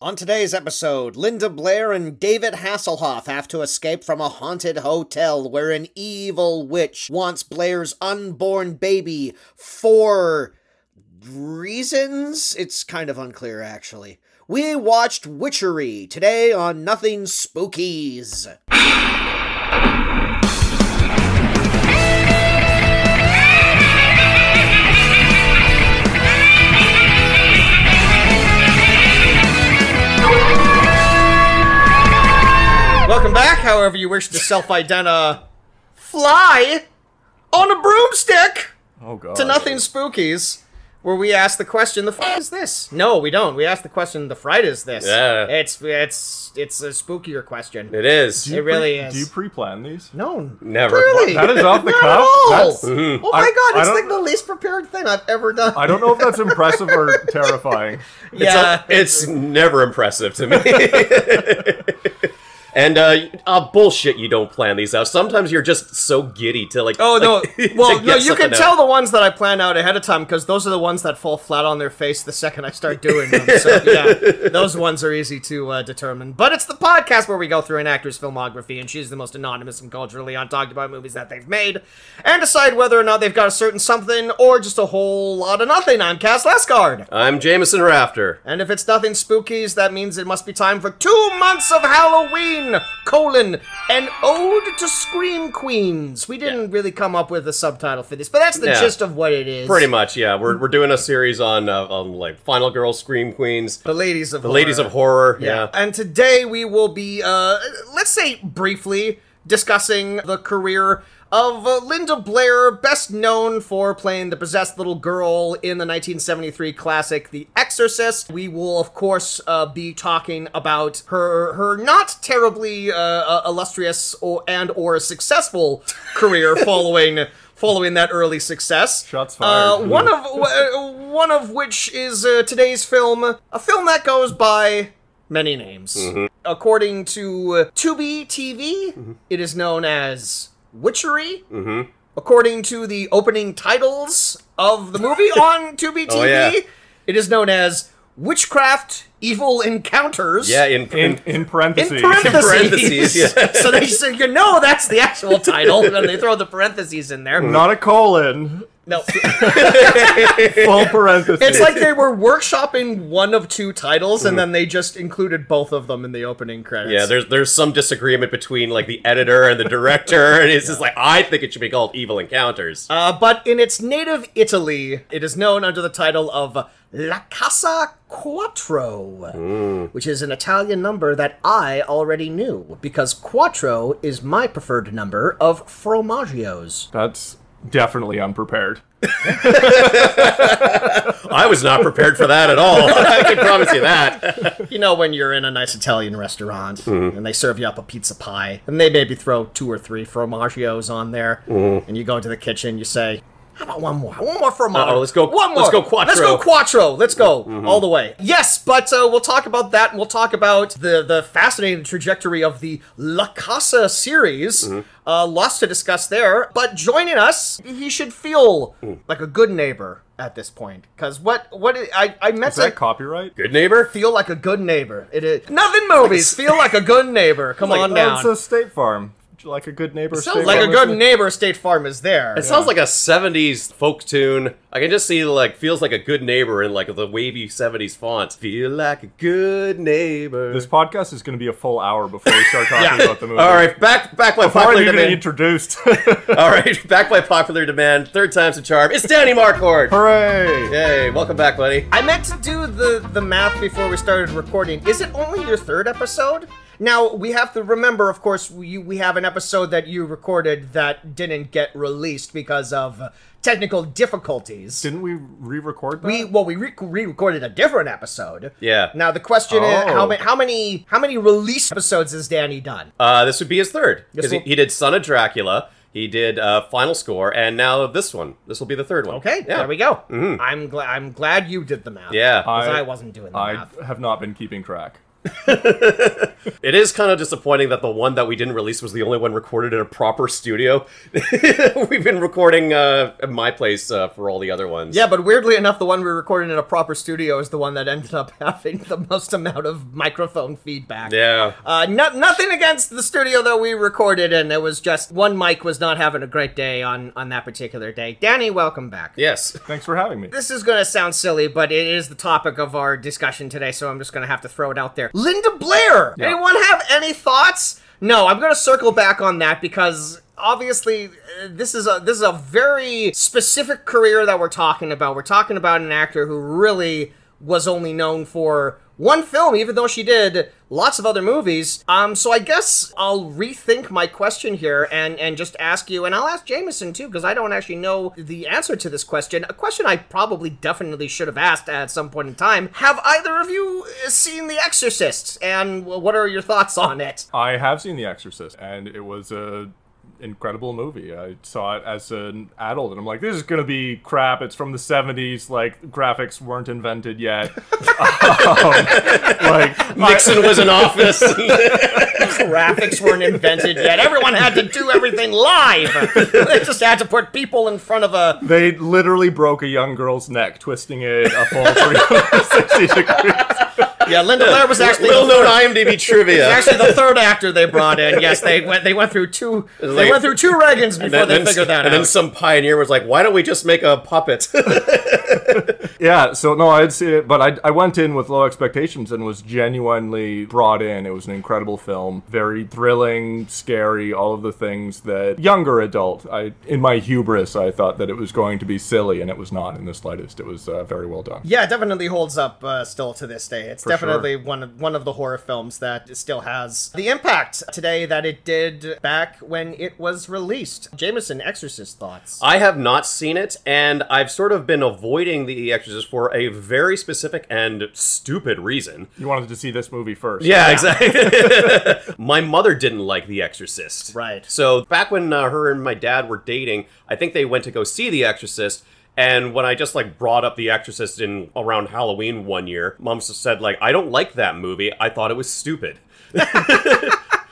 On today's episode, Linda Blair and David Hasselhoff have to escape from a haunted hotel where an evil witch wants Blair's unborn baby for reasons? It's kind of unclear, actually. We watched Witchery today on Nothing Spookies. Welcome back, however you wish to self-identify. Fly on a broomstick Oh god. to Nothing Spookies, where we ask the question, "The fuck is this?" No, we don't. We ask the question, "The fright is this?" Yeah. It's it's it's a spookier question. It is. Do you it really pre- is. Do you pre-plan these? no, Never. Really? That is off the Not cuff? at all. That's- Mhm. Oh my I- god, it's like the least prepared thing I've ever done. I don't know if that's impressive or terrifying. yeah, It's never impressive to me. and uh, uh, bullshit, you don't plan these out. Sometimes you're just so giddy to like. Oh no! like, Well, no, you can something tell the ones that I plan out ahead of time because those are the ones that fall flat on their face the second I start doing them. So yeah, those ones are easy to uh, determine. But it's the podcast where we go through an actor's filmography and choose the most anonymous and culturally untalked about movies that they've made, and decide whether or not they've got a certain something or just a whole lot of nothing. I'm Cass Lasgard. I'm Jameson Rafter. And if it's nothing spookies, that means it must be time for two months of Halloween, colon, an ode to Scream Queens. We didn't really come up with a subtitle for this, but that's the Yeah. gist of what it is. Pretty much, yeah. We're, we're doing a series on uh, on like Final Girl, Scream Queens, The ladies of the ladies of horror. Yeah. And today we will be, uh, let's say briefly, discussing the career of uh, Linda Blair, best known for playing the possessed little girl in the 1973 classic The Exorcist. We will, of course, uh, be talking about her her not terribly uh, uh, illustrious or and or successful career following. Following that early success, Shots Uh, fired. one of one of which is uh, today's film, a film that goes by many names. According to uh, Tubi TV, it is known as Witchery. Mhm. According to the opening titles of the movie on Tubi TV, Oh, yeah. it is known as Witchcraft Evil Encounters. Yeah, in, In in, in parentheses. In parentheses. parentheses, yeah. so they say, you know, that's the actual title, and they throw the parentheses in there. Not a colon. No. Full parentheses. It's like they were workshopping one of two titles, Mm-hmm. and then they just included both of them in the opening credits. yeah, there's there's some disagreement between like the editor and the director, and it's just like I think it should be called Evil Encounters. Uh, but in its native Italy, it is known under the title of La Casa Quattro, Mm. which is an Italian number that I already knew because quattro is my preferred number of fromagios. That's definitely unprepared. I was not prepared for that at all. I can promise you that. You know, when you're in a nice Italian restaurant Mm-hmm. and they serve you up a pizza pie, and they maybe throw two or three fromagios on there, Mm-hmm. and you go into the kitchen, you say, "How about one more? One more formaggio? Uh-oh, let's go- One more. let's go quattro." Let's go quattro. Let's go Mm-hmm. all the way." Yes, but uh, we'll talk about that. and We'll talk about the the fascinating trajectory of the La Casa series. Mm-hmm. Uh, lots to discuss there. But joining us, he should feel Mm. like a good neighbor at this point, because what what I I meant Is to that copyright? Good neighbor. feel like a good neighbor. It is nothing movies. Feel like a good neighbor. Come on Oh, down. it's a State Farm. Like a good neighbor. sounds State like a good neighbor. State Farm is there. It sounds like a '70s folk tune. I can just see like feels like a good neighbor in like the wavy '70s fonts. Feel like a good neighbor. This podcast is going to be a full hour before we start talking Yeah. about the movie. All right, back back by Before I'm popular demand. introduced. All right, back by popular demand. Third time's a charm. It's Danny Marquardt. Hooray! Yay! Welcome back, buddy. I meant to do the the math before we started recording. Is it only your third episode? Now we have to remember, of course, we we have an episode that you recorded that didn't get released because of uh, technical difficulties. Didn't we re-record that? we well we re- re-recorded a different episode. Yeah. Now the question is Oh. how many how many how many release episodes has Danny done? Uh, this would be his third because This he, he did Son of Dracula. He did uh, Final Score, and now this one. This will be the third one. Okay, Yeah. there we go. I'm glad I'm glad you did the math. Yeah. because I, I- wasn't doing the I math. have not been keeping track. It is kind of disappointing that the one that we didn't release was the only one recorded in a proper studio. We've been recording uh, at my place uh, for all the other ones. Yeah, but weirdly enough, the one we recorded in a proper studio is the one that ended up having the most amount of microphone feedback. Yeah. Uh, no, nothing against the studio that we recorded in. It was just one mic was not having a great day on on that particular day. Danny, welcome back. Yes. Thanks for having me. This is going to sound silly, but it is the topic of our discussion today, so I'm just going to have to throw it out there. Linda Blair! Yeah. Anyone have any thoughts? No, I'm going to circle back on that because obviously uh, this is a this is a very specific career that we're talking about. We're talking about an actor who really was only known for one film, even though she did lots of other movies. Um, so I guess I'll rethink my question here and and just ask you, and I'll ask Jameson too, because I don't actually know the answer to this question. A question I probably definitely should have asked at some point in time. Have either of you seen The Exorcist? And what are your thoughts on it? I have seen The Exorcist, and it was a incredible movie. I saw it as an adult, and I'm like, this is gonna be crap. It's from the '70s. Like graphics weren't invented yet. um, like Nixon was in office. Graphics weren't invented yet. Everyone had to do everything live. they just had to put people in front of a they literally broke a young girl's neck, twisting it a full 360 degrees. Yeah. Linda Blair was actually Little the known third- IMDb trivia. actually the third actor they brought in. Yes, they went they went through two they like- went through two Regans before and they then, figured that out. and then some pioneer was like, "Why don't we just make a puppet?" Yeah, so no, I'd see it, but I, I went in with low expectations and was genuinely brought in. It was an incredible film, very thrilling, scary, all of the things that younger adult. I, in my hubris, I thought that it was going to be silly, and it was not in the slightest. It was uh, very well done. yeah, it definitely holds up uh, still to this day. It's For definitely one of one of the horror films that still has the impact today that it did back when it was released. Jameson, Exorcist thoughts. I have not seen it, and I've sort of been avoiding The Exorcist for a very specific and stupid reason. You wanted to see this movie first. Yeah, exactly. my mother didn't like The Exorcist. Right. So back when uh, her and my dad were dating, I think they went to go see The Exorcist. And when I just like brought up The Exorcist in around Halloween one year, mom said like, "I don't like that movie. I thought it was stupid."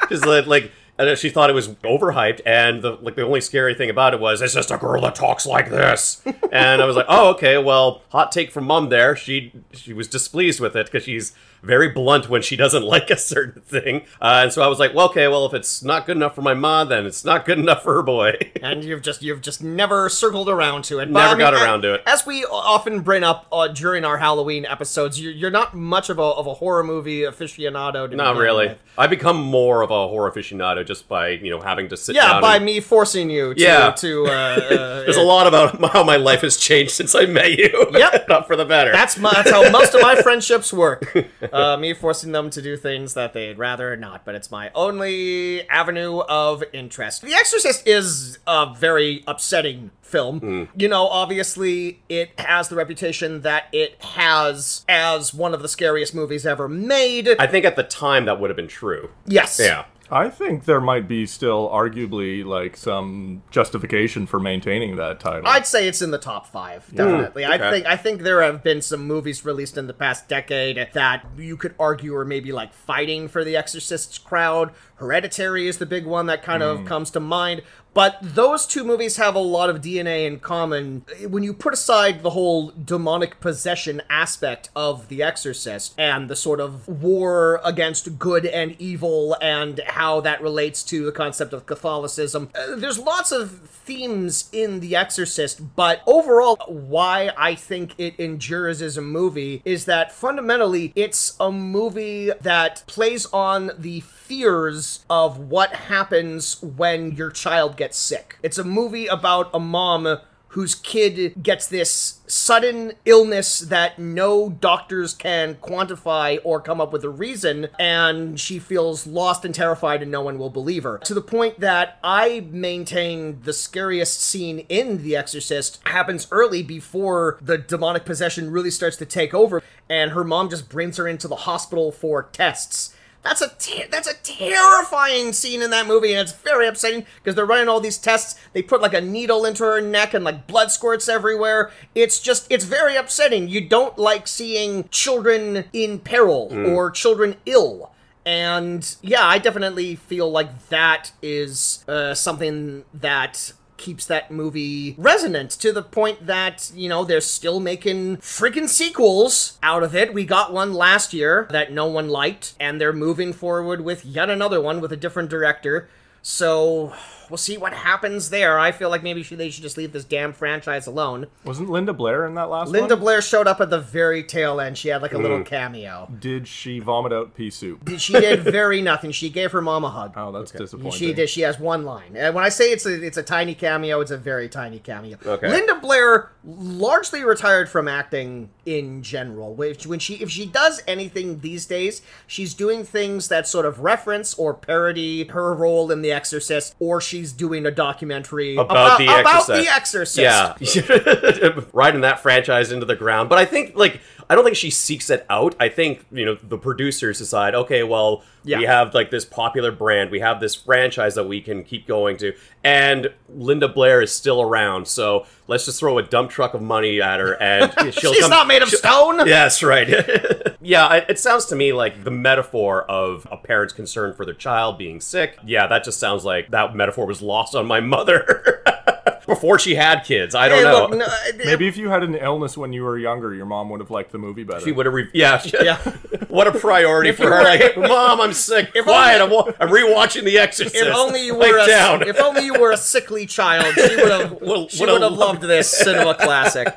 Because like, she thought it was overhyped, and the like the only scary thing about it was it's just a girl that talks like this. and I was like, oh okay, well, hot take from mom there. She she was displeased with it because she's very blunt when she doesn't like a certain thing. Uh, and so I was like, well, okay, well if it's not good enough for my mom, then it's not good enough for her boy. and you've just you've just never circled around to it. Never got a- around to it. As we often bring up uh, during our Halloween episodes, you're, you're not much of a of a horror movie aficionado. To not really. with. I become more of a horror aficionado just by you know having to sit Yeah, by and- me forcing you to Yeah. to. Uh, uh, There's a lot about how my life has changed since I met you. Yep. not for the better. That's my, that's how most of my friendships work. Uh, me forcing them to do things that they'd rather not, but it's my only avenue of interest. The Exorcist is a very upsetting film. You know, obviously, it has the reputation that it has as one of the scariest movies ever made. I think at the time that would have been true. yes. Yeah. I think there might be still arguably like some justification for maintaining that title. I'd say it's in the top five, hmm. definitely. I okay. think I think there have been some movies released in the past decade that you could argue are maybe like fighting for the Exorcist's crowd. Hereditary is the big one that kind of hmm. comes to mind. But those two movies have a lot of DNA in common. When you put aside the whole demonic possession aspect of The Exorcist and the sort of war against good and evil and how that relates to the concept of Catholicism, uh, there's lots of themes in The Exorcist, but overall, why I think it endures as a movie is that fundamentally it's a movie that plays on the fears of what happens when your child gets sick. It's a movie about a mom whose kid gets this sudden illness that no doctors can quantify or come up with a reason, and she feels lost and terrified, and no one will believe her. To the point that I maintain the scariest scene in The Exorcist happens early before the demonic possession really starts to take over, and her mom just brings her into the hospital for tests. That's a that's a terrifying scene in that movie, and it's very upsetting because they're running all these tests. They put like a needle into her neck, and like blood squirts everywhere. It's just it's very upsetting. You don't like seeing children in peril or children ill. And yeah, I definitely feel like that is uh, something that keeps that movie resonant to the point that, you know, they're still making freaking sequels out of it. We got one last year that no one liked, and they're moving forward with yet another one with a different director. So we'll see what happens there. I feel like maybe should, they should just leave this damn franchise alone. Wasn't Linda Blair in that last Linda one? Blair showed up at the very tail end. She had like a little mm. cameo. Did she vomit out pea soup? She did very nothing. She gave her mom a hug. Oh, that's disappointing. She did. She has one line. And when I say it's a it's a tiny cameo, it's a very tiny cameo. Okay. Linda Blair largely retired from acting in general. Which when she if she does anything these days, she's doing things that sort of reference or parody her role in The Exorcist, or she's doing a documentary About The about Exorcist. The Exorcist. Yeah, riding that franchise into the ground. But I think, like, I don't think she seeks it out. I think you know the producers decide, okay, well, Yeah. we have like this popular brand, we have this franchise that we can keep going to, and Linda Blair is still around, so let's just throw a dump truck of money at her, and she'll She's come. not made of stone. Yes, right. yeah, it, it sounds to me like the metaphor of a parent's concern for their child being sick. Yeah, that just sounds like that metaphor was lost on my mother before she had kids. I don't Hey, know. look, no, Maybe if you had an illness when you were younger, your mom would have liked the movie better. She would have. Re- yeah, Yeah. what a priority for her! Like, mom, I'm sick. Quiet. I'm, I'm rewatching The Exorcist. If only you Pipe were a, down. if only you were a sickly child, she would have Would- she would have would loved loved this cinema classic.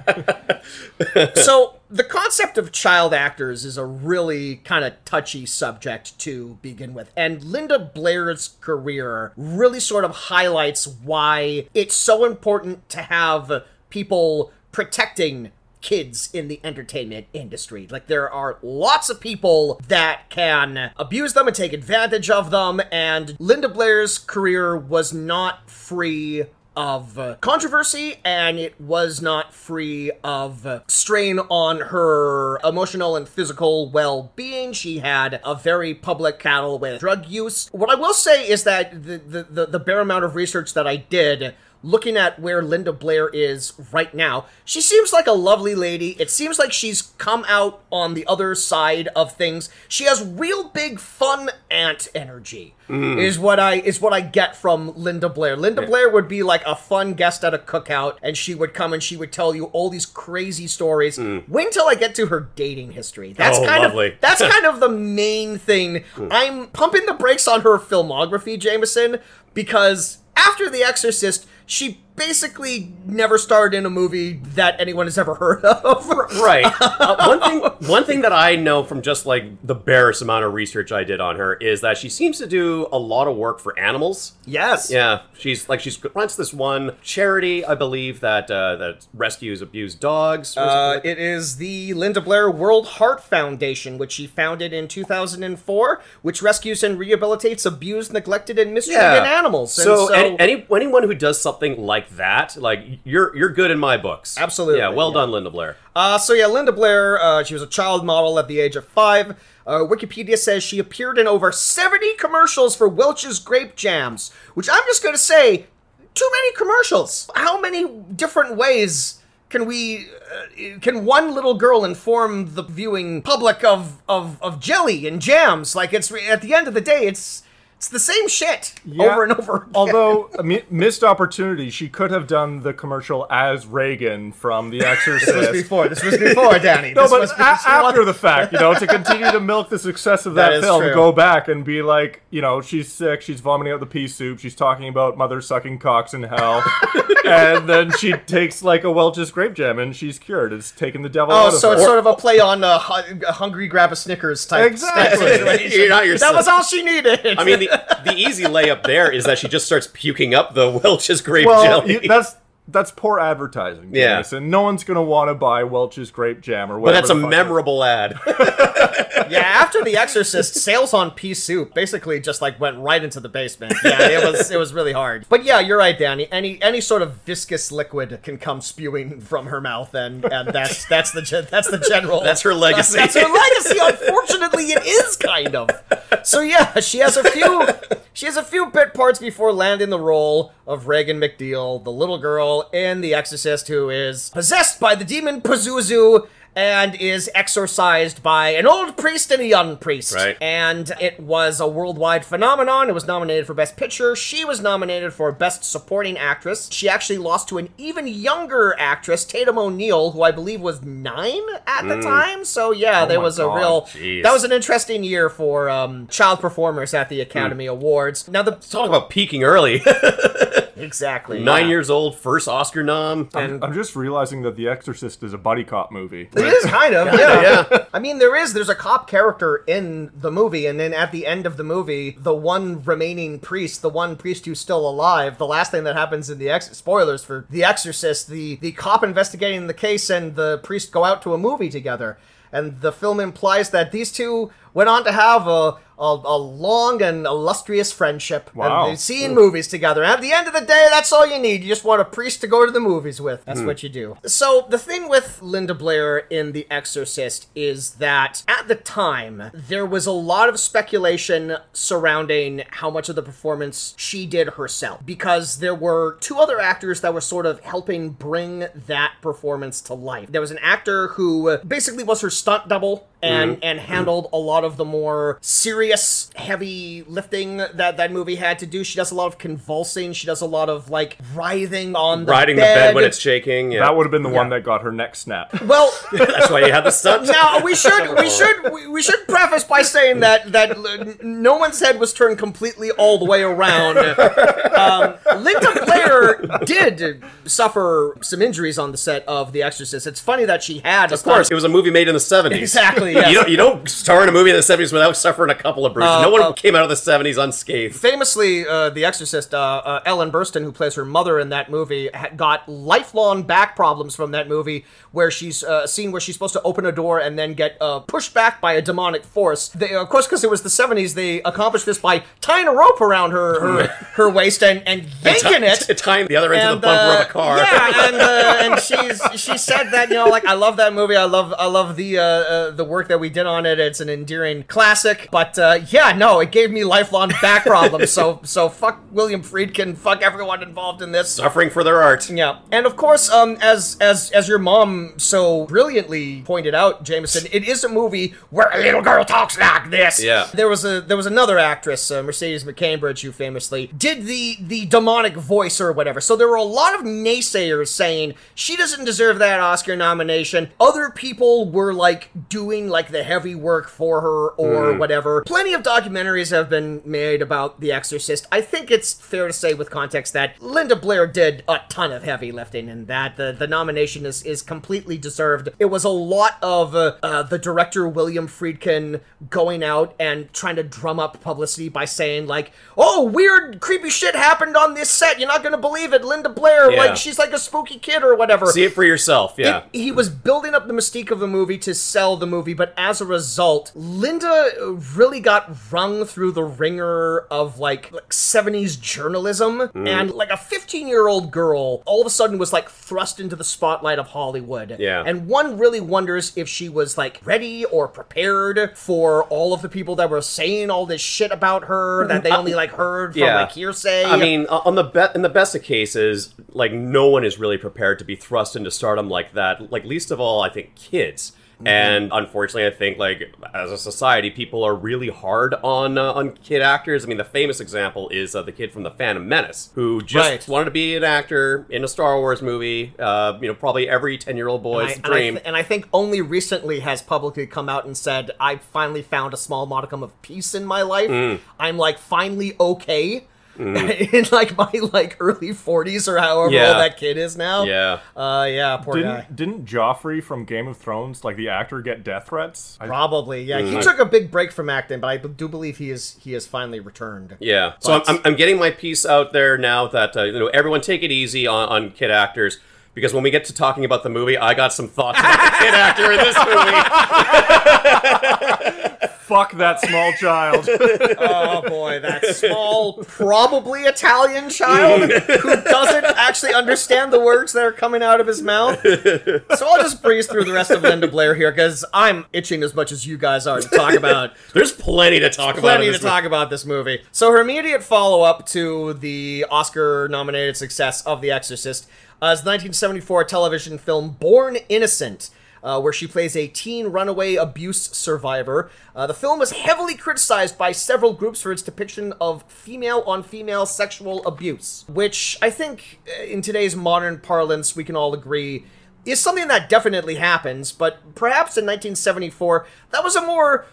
so the concept of child actors is a really kind of touchy subject to begin with, and Linda Blair's career really sort of highlights why it's so important to have people protecting kids in the entertainment industry. Like there are lots of people that can abuse them and take advantage of them and Linda Blair's career was not free of uh, controversy and it was not free of uh, strain on her emotional and physical well-being. She had a very public battle with drug use. What I will say is that the, the, the bare amount of research that I did looking at where Linda Blair is right now, she seems like a lovely lady. It seems like she's come out on the other side of things. She has real big fun aunt energy. Mm. Is what I is what I get from Linda Blair. Linda Blair would be like a fun guest at a cookout, and she would come and she would tell you all these crazy stories. Mm. Wait until I get to her dating history. That's Oh, kind lovely. of that's kind of the main thing. Mm. I'm pumping the brakes on her filmography, Jameson, because after The Exorcist, she basically never starred in a movie that anyone has ever heard of. right. Uh, one thing, one thing that I know from just like the barest amount of research I did on her is that she seems to do a lot of work for animals. yes. Yeah, she's like she's runs this one charity, I believe that uh, that rescues abused dogs. Uh, it is the Linda Blair World Heart Foundation, which she founded in 2004, which rescues and rehabilitates abused, neglected, and mistreated animals. And So, any, any anyone who does something like that, like you're you're good in my books. Absolutely, Yeah, well yeah. done, Linda Blair. Uh, so yeah, Linda Blair, uh, she was a child model at the age of five. Uh, Wikipedia says she appeared in over 70 commercials for Welch's Grape Jams, which I'm just going to say, too many commercials. How many different ways can we, uh, can one little girl inform the viewing public of, of, of jelly and jams? Like it's, at the end of the day, it's, it's the same shit Yeah, over and over again. Although a missed opportunity, she could have done the commercial as Regan from The Exorcist. this was before, this was before, Danny. No, This but was a- before- after the fact, you know, to continue to milk the success of That that, is film, true. go back and be like, you know, she's sick, she's vomiting out the pea soup, she's talking about mother sucking cocks in hell, and then she takes like a Welch's grape jam and she's cured. It's taking the devil Oh, out of so her. it's sort of a play on uh, hungry grab a Snickers type. Exactly. situation. You're not yourself. That was all she needed. I mean, the, the easy layup there is that she just starts puking up the Welch's grape well, jelly. you- that's that's poor advertising. Yeah. and no one's gonna want to buy Welch's grape jam or but whatever. that's a the fuck memorable ad. yeah, after The Exorcist, sales on pea soup basically just like went right into the basement. Yeah, it was it was really hard. But yeah, you're right, Danny. Any any sort of viscous liquid can come spewing from her mouth, and and that's that's the gen- that's the general. That's her legacy. That's her legacy. Unfortunately, it is kind of. So yeah, she has a few she has a few bit parts before landing the role of Regan MacNeil, the little girl in The Exorcist who is possessed by the demon Pazuzu and is exorcised by an old priest and a young priest. Right. And it was a worldwide phenomenon. It was nominated for Best Picture. She was nominated for Best Supporting Actress. She actually lost to an even younger actress, Tatum O'Neal, who I believe was nine at the time. So yeah, there my was a real Jeez. that was an interesting year for um, child performers at the Academy Awards. Now the Talk about peaking early. exactly Nine yeah. years old, first Oscar nom. And- I'm just realizing that The Exorcist is a buddy cop movie. It is kind of, yeah. yeah. I mean, there is. There's a cop character in the movie, and then at the end of the movie, the one remaining priest, the one priest who's still alive, the last thing that happens in the ex- spoilers for The Exorcist, the the cop investigating the case and the priest go out to a movie together, and the film implies that these two went on to have a. A, a long and illustrious friendship. Wow. And they've seen hmm. movies together. And at the end of the day, that's all you need. You just want a priest to go to the movies with. That's hmm. what you do. So the thing with Linda Blair in The Exorcist is that at the time, there was a lot of speculation surrounding how much of the performance she did herself. Because there were two other actors that were sort of helping bring that performance to life. There was an actor who basically was her stunt double and mm-hmm. and handled a lot of the more serious heavy lifting that that movie had to do she does a lot of convulsing she does a lot of like writhing on the Riding bed. the bed when it's shaking. Yeah. That would have been the one that got her neck snapped. well That's why you had the stunt. now we should we should we, we should preface by saying that that no one's head was turned completely all the way around. Um, Linda Blair did suffer some injuries on the set of The Exorcist. It's funny that she had. Of course, it was a movie made in the 70s. Exactly, yes. You don't you don't star in a movie in the 70s without suffering a couple of bruises. Uh, no one uh, came out of the 70s unscathed. famously, uh, The Exorcist, uh, uh, Ellen Burstyn, who plays her mother in that movie, got lifelong back problems from that movie, where she's uh, a scene where she's supposed to open a door and then get uh, pushed back by a demonic force. They, of course, because it was the '70s, they accomplished this by tying a rope around her her, her waist and and yanking it. T- tying the other end to And, the bumper of a car. Yeah, and uh, and she's she said that you know like I love that movie. I love I love the the work that we did on it. It's an endearing classic. But uh, yeah, no, it gave me lifelong back problems. So so fuck William Friedkin. Fuck everyone involved in this. Suffering for their art. Yeah, and of course, um, as as as your mom so brilliantly pointed out, Jameson, it is a movie where a little girl talks like this. Yeah. there was a there was another actress, uh, Mercedes McCambridge, who famously did the the demonic voice or whatever. So there were a lot of naysayers saying she doesn't deserve that Oscar nomination. Other people were like doing like the heavy work for her or whatever. Plenty of documentaries have been made about The Exorcist. I think it's fair to say with context that Linda Blair did a ton of heavy lifting and that the, the nomination is, is completely deserved. It was a lot of uh, uh, the director William Friedkin going out and trying to drum up publicity by saying like, "Oh, weird creepy shit happened on this set. You're not going to believe it. Linda Blair, Yeah. like she's like a spooky kid or whatever." See it for yourself. Yeah. It- he was building up the mystique of the movie to sell the movie, but as a result, Linda really got rung through the ringer of like, like 70s journalism. Mm. And like a 15 year old girl all of a sudden was like thrust into the spotlight of Hollywood. Yeah. And one really wonders if she was like ready or prepared for all of the people that were saying all this shit about her that they only like heard from yeah. like hearsay. I mean, on the be- in the best of cases, like no one is really prepared to be thrust into stardom like that. Like least of all, I think kids. Mm-hmm. And unfortunately, I think like as a society, people are really hard on uh, on kid actors. I mean, the famous example is uh, the kid from the Phantom Menace who just Right. wanted to be an actor in a Star Wars movie. Uh, you know, probably every ten year old boy's And I, and I dream. th- and I think only recently has publicly come out and said, I finally found a small modicum of peace in my life. Mm. I'm like finally okay. in like my like early 40s or however Yeah. old that kid is now. yeah. Uh yeah, poor guy. Didn't didn't Joffrey from Game of Thrones, like the actor, get death threats? Probably, yeah. Mm. He took a big break from acting, but I do believe he is he has finally returned. Yeah. So I'm, I'm, I'm getting my piece out there now that uh, you know everyone take it easy on, on kid actors because when we get to talking about the movie, I got some thoughts about the kid actor in this movie. Fuck that small child. Oh boy, that small, probably Italian child who doesn't actually understand the words that are coming out of his mouth. So I'll just breeze through the rest of Linda Blair here because I'm itching as much as you guys are to talk about There's plenty to talk about. plenty to this talk about this movie. So her immediate follow-up to the Oscar-nominated success of The Exorcist uh, is the 1974 television film Born Innocent. Uh, where she plays a teen runaway abuse survivor. Uh, the film was heavily criticized by several groups for its depiction of female on female sexual abuse, which I think uh, in today's modern parlance we can all agree is something that definitely happens, but perhaps in 1974 that was a more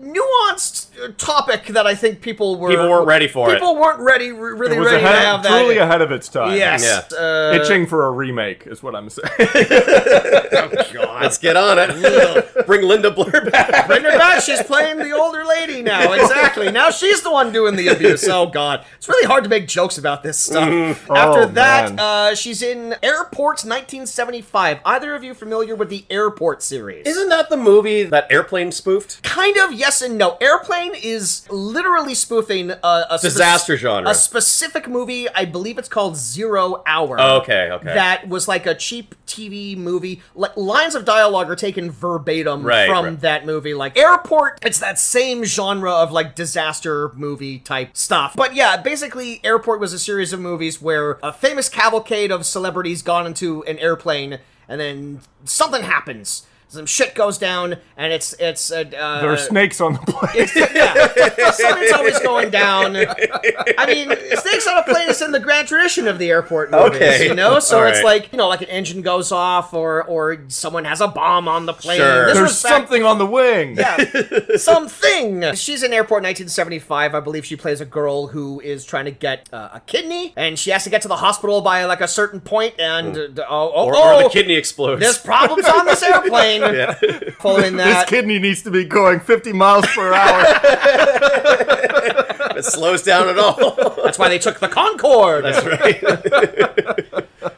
nuanced uh, topic that I think people were People weren't ready for it. People weren't ready, really It was ready ahead, to have that. truly ahead of its time. Yes. Yeah. Uh, Itching for a remake is what I'm saying. Oh God, let's get on it. Bring Linda Blair back. Bring her back. She's playing the older lady now. Exactly. Now she's the one doing the abuse. Oh God, it's really hard to make jokes about this stuff. After Oh, that, uh, she's in Airport 1975. Either of you familiar with the Airport series? Isn't that the movie that airplane spoofed? kind of yes and no. Airplane is literally spoofing a, a Disaster genre. a specific movie. I believe it's called Zero Hour. Oh, okay, okay. That was like a cheap TV movie. Like lines of dialogue are taken verbatim Right, from right. that movie. Like Airport, it's that same genre of like disaster movie type stuff. But yeah, basically, Airport was a series of movies where a famous cavalcade of celebrities got into an airplane, and then something happens. Some shit goes down, and it's it's uh, uh, there are snakes on the plane. yeah, something's always going down. I mean, snakes on a plane is in the grand tradition of the airport movies, Okay. you know. So All it's right. like you know, like an engine goes off, or or someone has a bomb on the plane. Sure. This There's back- something on the wing. Yeah, something. She's in Airport 1975. I believe she plays a girl who is trying to get uh, a kidney, and she has to get to the hospital by like a certain point, and uh, oh, oh, Or, oh, the kidney explodes. there's problems on this airplane. Following This that, This kidney needs to be going 50 miles per hour. it slows down at all. that's why they took the Concorde. That's right.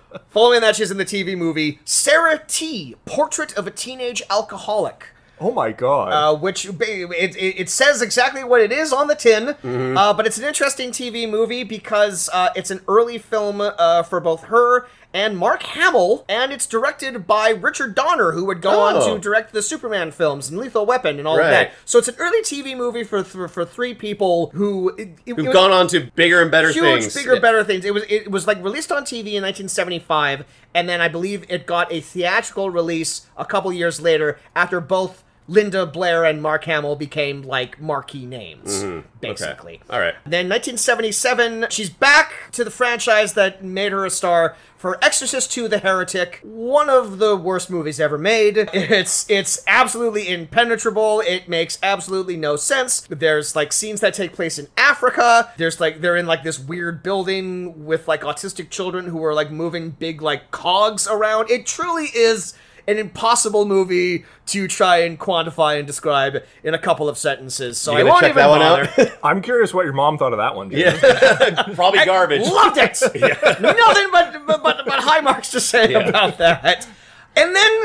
Following that, she's in the TV movie Sarah T. Portrait of a Teenage Alcoholic. oh my god. Uh, which it, it, it says exactly what it is on the tin, Mm-hmm. uh, but it's an interesting TV movie because uh, it's an early film uh, for both her and Mark Hamill, and it's directed by Richard Donner, who would go on Oh. to direct the Superman films and Lethal Weapon and all of that. So it's an early TV movie for for, for three people who it, it- Who've it- gone on to bigger and better huge, things. bigger, better things. It was it was like released on TV in 1975, and then I believe it got a theatrical release a couple years later after both Linda Blair and Mark Hamill became like marquee names, basically. Mm-hmm. All right. Then 1977, she's back to the franchise that made her a star for Exorcist II: The Heretic, one of the worst movies ever made. It's it's absolutely impenetrable. It makes absolutely no sense. There's like scenes that take place in Africa. There's like they're in like this weird building with like autistic children who are like moving big like cogs around. It truly is an impossible movie to try and quantify and describe in a couple of sentences. So I won't check even that one out. I'm curious what your mom thought of that one. James. Probably garbage. Loved it. Nothing but, but but but high marks to say about that. And then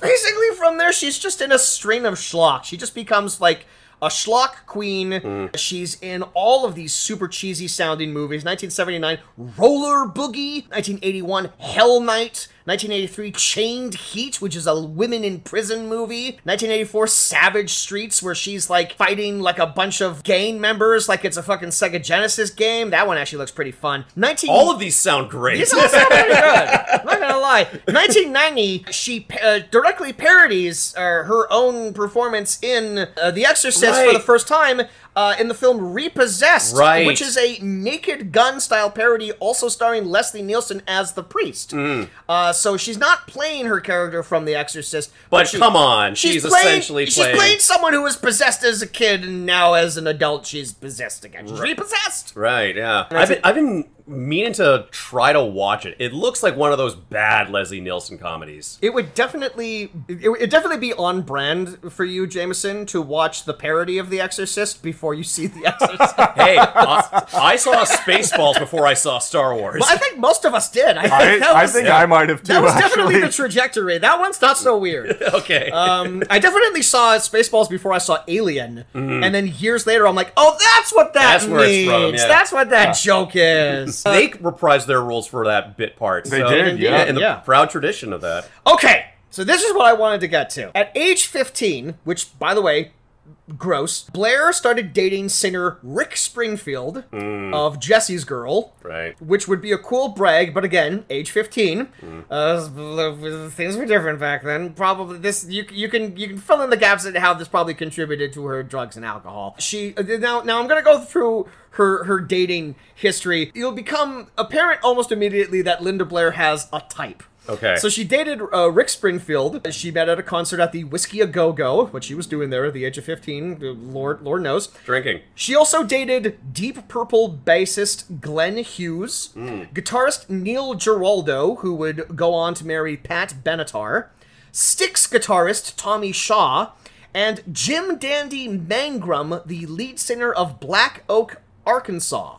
basically from there, she's just in a string of schlock. She just becomes like a schlock queen. Mm. She's in all of these super cheesy sounding movies. 1979, Roller Boogie. 1981, Hell Night. 1983, Chained Heat, which is a women in prison movie. 1984, Savage Streets, where she's like fighting like a bunch of gang members, like it's a fucking Sega Genesis game. That one actually looks pretty fun. 19 All of these sound great. these all sound pretty good. I'm not gonna lie. 1990, she uh, directly parodies uh, her own performance in uh, The Exorcist for the first time uh, in the film Repossessed, Right. which is a Naked Gun style parody, also starring Leslie Nielsen as the priest. Mm. Uh, so she's not playing her character from The Exorcist, but she- come on, she's, playing- essentially she's playing. playing someone who was possessed as a kid, and now as an adult, she's possessed again. She's repossessed. Right, yeah. I've been, I've been meaning to try to watch it. It looks like one of those bad Leslie Nielsen comedies. It would definitely, it would definitely be on brand for you, Jameson, to watch the parody of The Exorcist before you see The Exorcist. Hey, I, I saw Spaceballs before I saw Star Wars. I think most of us did. I, I, that I was, think I might have too. that was actually. definitely the trajectory. That one's not so weird. okay. Um, I definitely saw Spaceballs before I saw Alien, and then years later, I'm like, oh, that's what that. That's where it's means. from, yeah. That's what that joke is. They reprised their roles for that bit part. They so- did, yeah. In the Yeah. proud tradition of that. Okay, so this is what I wanted to get to. At age 15, which, by the way, gross. Blair started dating singer Rick Springfield of Jesse's Girl. Right. Which would be a cool brag, but again, age 15. Uh, things were different back then. Probably this you you can you can fill in the gaps and how this probably contributed to her drugs and alcohol. She uh, now now I'm gonna go through her her dating history. It'll become apparent almost immediately that Linda Blair has a type. Okay. So she dated uh, Rick Springfield. She met at a concert at the Whisky A Go Go, what she was doing there at the age of 15, uh, Lord, Lord knows. Drinking. She also dated Deep Purple bassist Glenn Hughes, guitarist Neil Giraldo, who would go on to marry Pat Benatar, Styx guitarist Tommy Shaw, and Jim Dandy Mangrum, the lead singer of Black Oak, Arkansas.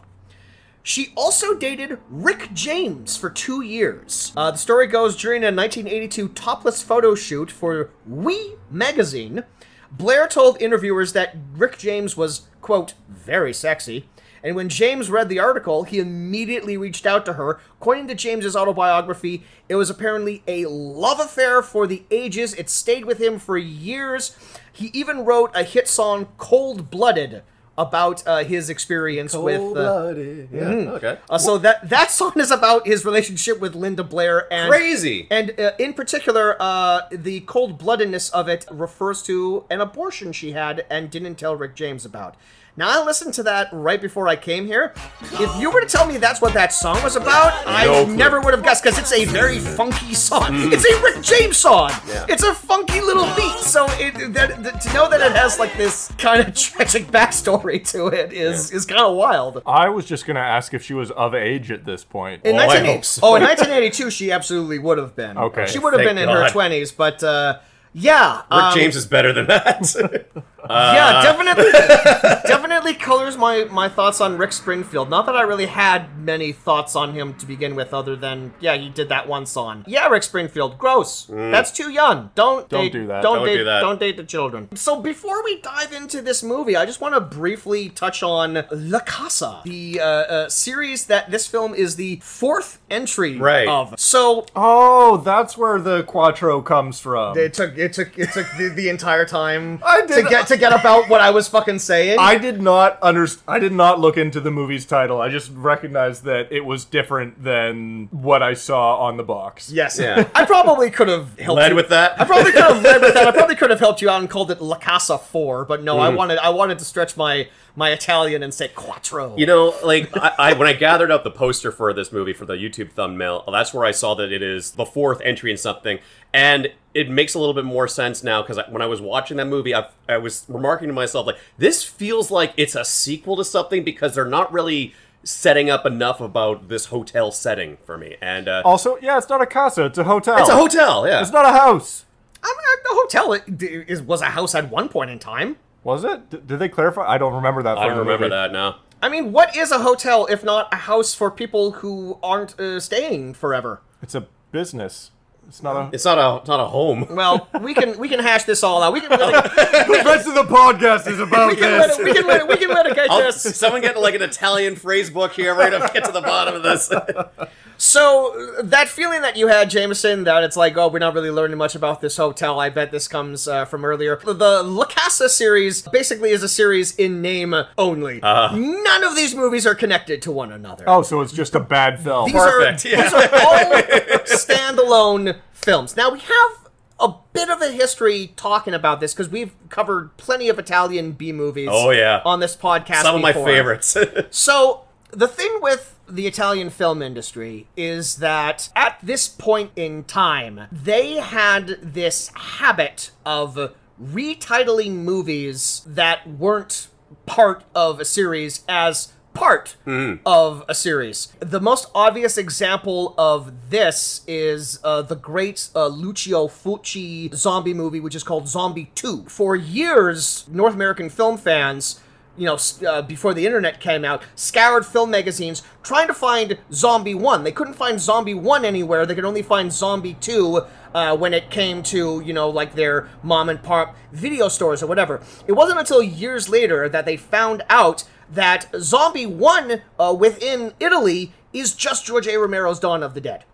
She also dated Rick James for two years. Uh, the story goes during a 1982 topless photo shoot for Oui magazine, Blair told interviewers that Rick James was, quote, very sexy. And when James read the article, he immediately reached out to her. According to James's autobiography, it was apparently a love affair for the ages. It stayed with him for years. He even wrote a hit song, Cold Blooded, about uh, his experience with. Uh, Cold-blooded. Yeah. Okay. uh, so that that song is about his relationship with Linda Blair and Crazy. and uh, in particular, uh, the cold bloodedness of it refers to an abortion she had and didn't tell Rick James about. Now, I listened to that right before I came here. If you were to tell me that's what that song was about, I No clue. never would have guessed because it's a very funky song. It's a Rick James song. It's a funky little beat. So it, that, that- to know that it has like this kind of tragic backstory to it is is kind of wild. I was just gonna ask if she was of age at this point. In Oh, I 1980 hope so. oh, in 1982, she absolutely would have been. Okay. She would have been in her 20s, but uh, yeah. Rick um, James is better than that. yeah, definitely, definitely colors my my thoughts on Rick Springfield. Not that I really had many thoughts on him to begin with, other than yeah, he did that one song. Yeah, Rick Springfield, gross. That's too young. Don't Don't date, do that. Don't, Don't date. do that. Don't date the children. So before we dive into this movie, I just want to briefly touch on La Casa, the uh, uh, series that this film is the fourth entry Right. of. So Oh, that's where the Quattro comes from. it took it took it took the, the entire time I to get to get about what I was fucking saying. I did not underst- I did not look into the movie's title. I just recognized that it was different than what I saw on the box. Yes. Yeah. I probably could have helped Led you. with that. I probably could have led with that. I probably could have helped you out and called it La Casa Four, but no, I Mm-hmm. wanted I wanted to stretch my my Italian and say Quattro. You know, like I, I when I gathered up the poster for this movie for the YouTube thumbnail, that's where I saw that it is the fourth entry in something, and it makes a little bit more sense now because when I was watching that movie, I, I was remarking to myself like, this feels like it's a sequel to something because they're not really setting up enough about this hotel setting for me, and uh, Also, yeah, it's not a casa, it's a hotel. it's a hotel, yeah. It's not a house. I mean, the hotel it, is, was a house at one point in time. Was it? D- did they clarify? I don't remember that. I don't remember movie. that now. I mean, what is a hotel if not a house for people who aren't uh, staying forever? It's a business. It's not a. It's not a it's not a home. Well, we can we can hash this all out. We can really, the rest of the podcast is about we can let it, we can let it, we can litigate I'll, this. someone get like an Italian phrase book here. We're gonna get to the bottom of this. So that feeling that you had, Jameson, that it's like, oh, we're not really learning much about this hotel. I bet this comes uh, from earlier. The La Casa series basically is a series in name only. Uh-huh. None of these movies are connected to one another. Oh, so it's just a bad film. these perfect, are yeah. these are all standalone films. Now we have a bit of a history talking about this because we've covered plenty of Italian B movies. Oh, yeah. on this podcast. Some of my favorites. So the thing with the Italian film industry is that at this point in time, they had this habit of retitling movies that weren't part of a series as part of a series. The most obvious example of this is uh, the great uh, Lucio Fulci zombie movie, which is called Zombie 2. For years, North American film fans you know, uh, before the internet came out, scoured film magazines trying to find Zombie 1. They couldn't find Zombie 1 anywhere. They could only find Zombie 2 uh, when it came to, you know, like their mom and pop video stores or whatever. It wasn't until years later that they found out that Zombie 1 uh, within Italy is just George A. Romero's Dawn of the Dead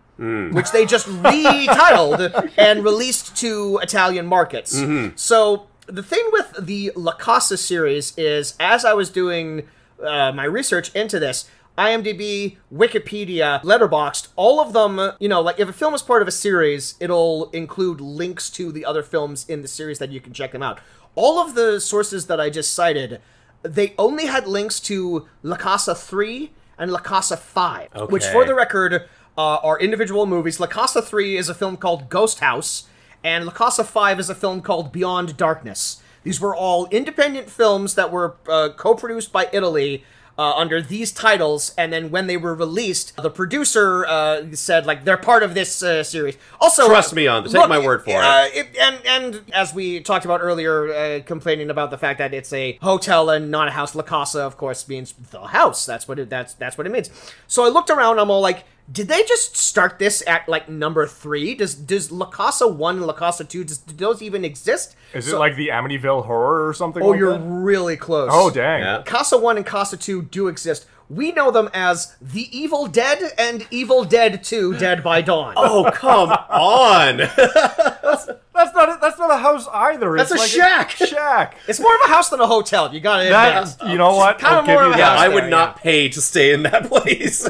which they just retitled and released to Italian markets. So the thing with the La Casa series is, as I was doing uh, my research into this, IMDb, Wikipedia, Letterboxd, all of them, you know, like if a film is part of a series, it'll include links to the other films in the series that you can check them out. All of the sources that I just cited, they only had links to La Casa 3 and La Casa 5, which, for the record, uh, are individual movies. La Casa 3 is a film called Ghost House, and La Casa 5 is a film called Beyond Darkness. These were all independent films that were uh, co produced by Italy. Uh, under these titles, and then when they were released, the producer uh, said like they're part of this uh, series. Also, Trust me on this. Take my word for it. uh, it. And and as we talked about earlier, uh, complaining about the fact that it's a hotel and not a house. La Casa, of course, means the house. That's what it. That's that's what it means. So I looked around. I'm all like, did they just start this at like number three? Does does La Casa one and La Casa two? Does do those even exist? Is So- it like the Amityville horror or something? Oh, like you're that? really close. Oh, dang. Yeah. Casa 1 and Casa 2 do exist. We know them as The Evil Dead and Evil Dead 2 Dead by Dawn. oh, come on. That's not a, that's not a house either. That's it's a like shack. shack. It's more of a house than a hotel. You gotta That, admit. you know what? Kinda I'll give more of a yeah, house I would there, not pay to stay in that place.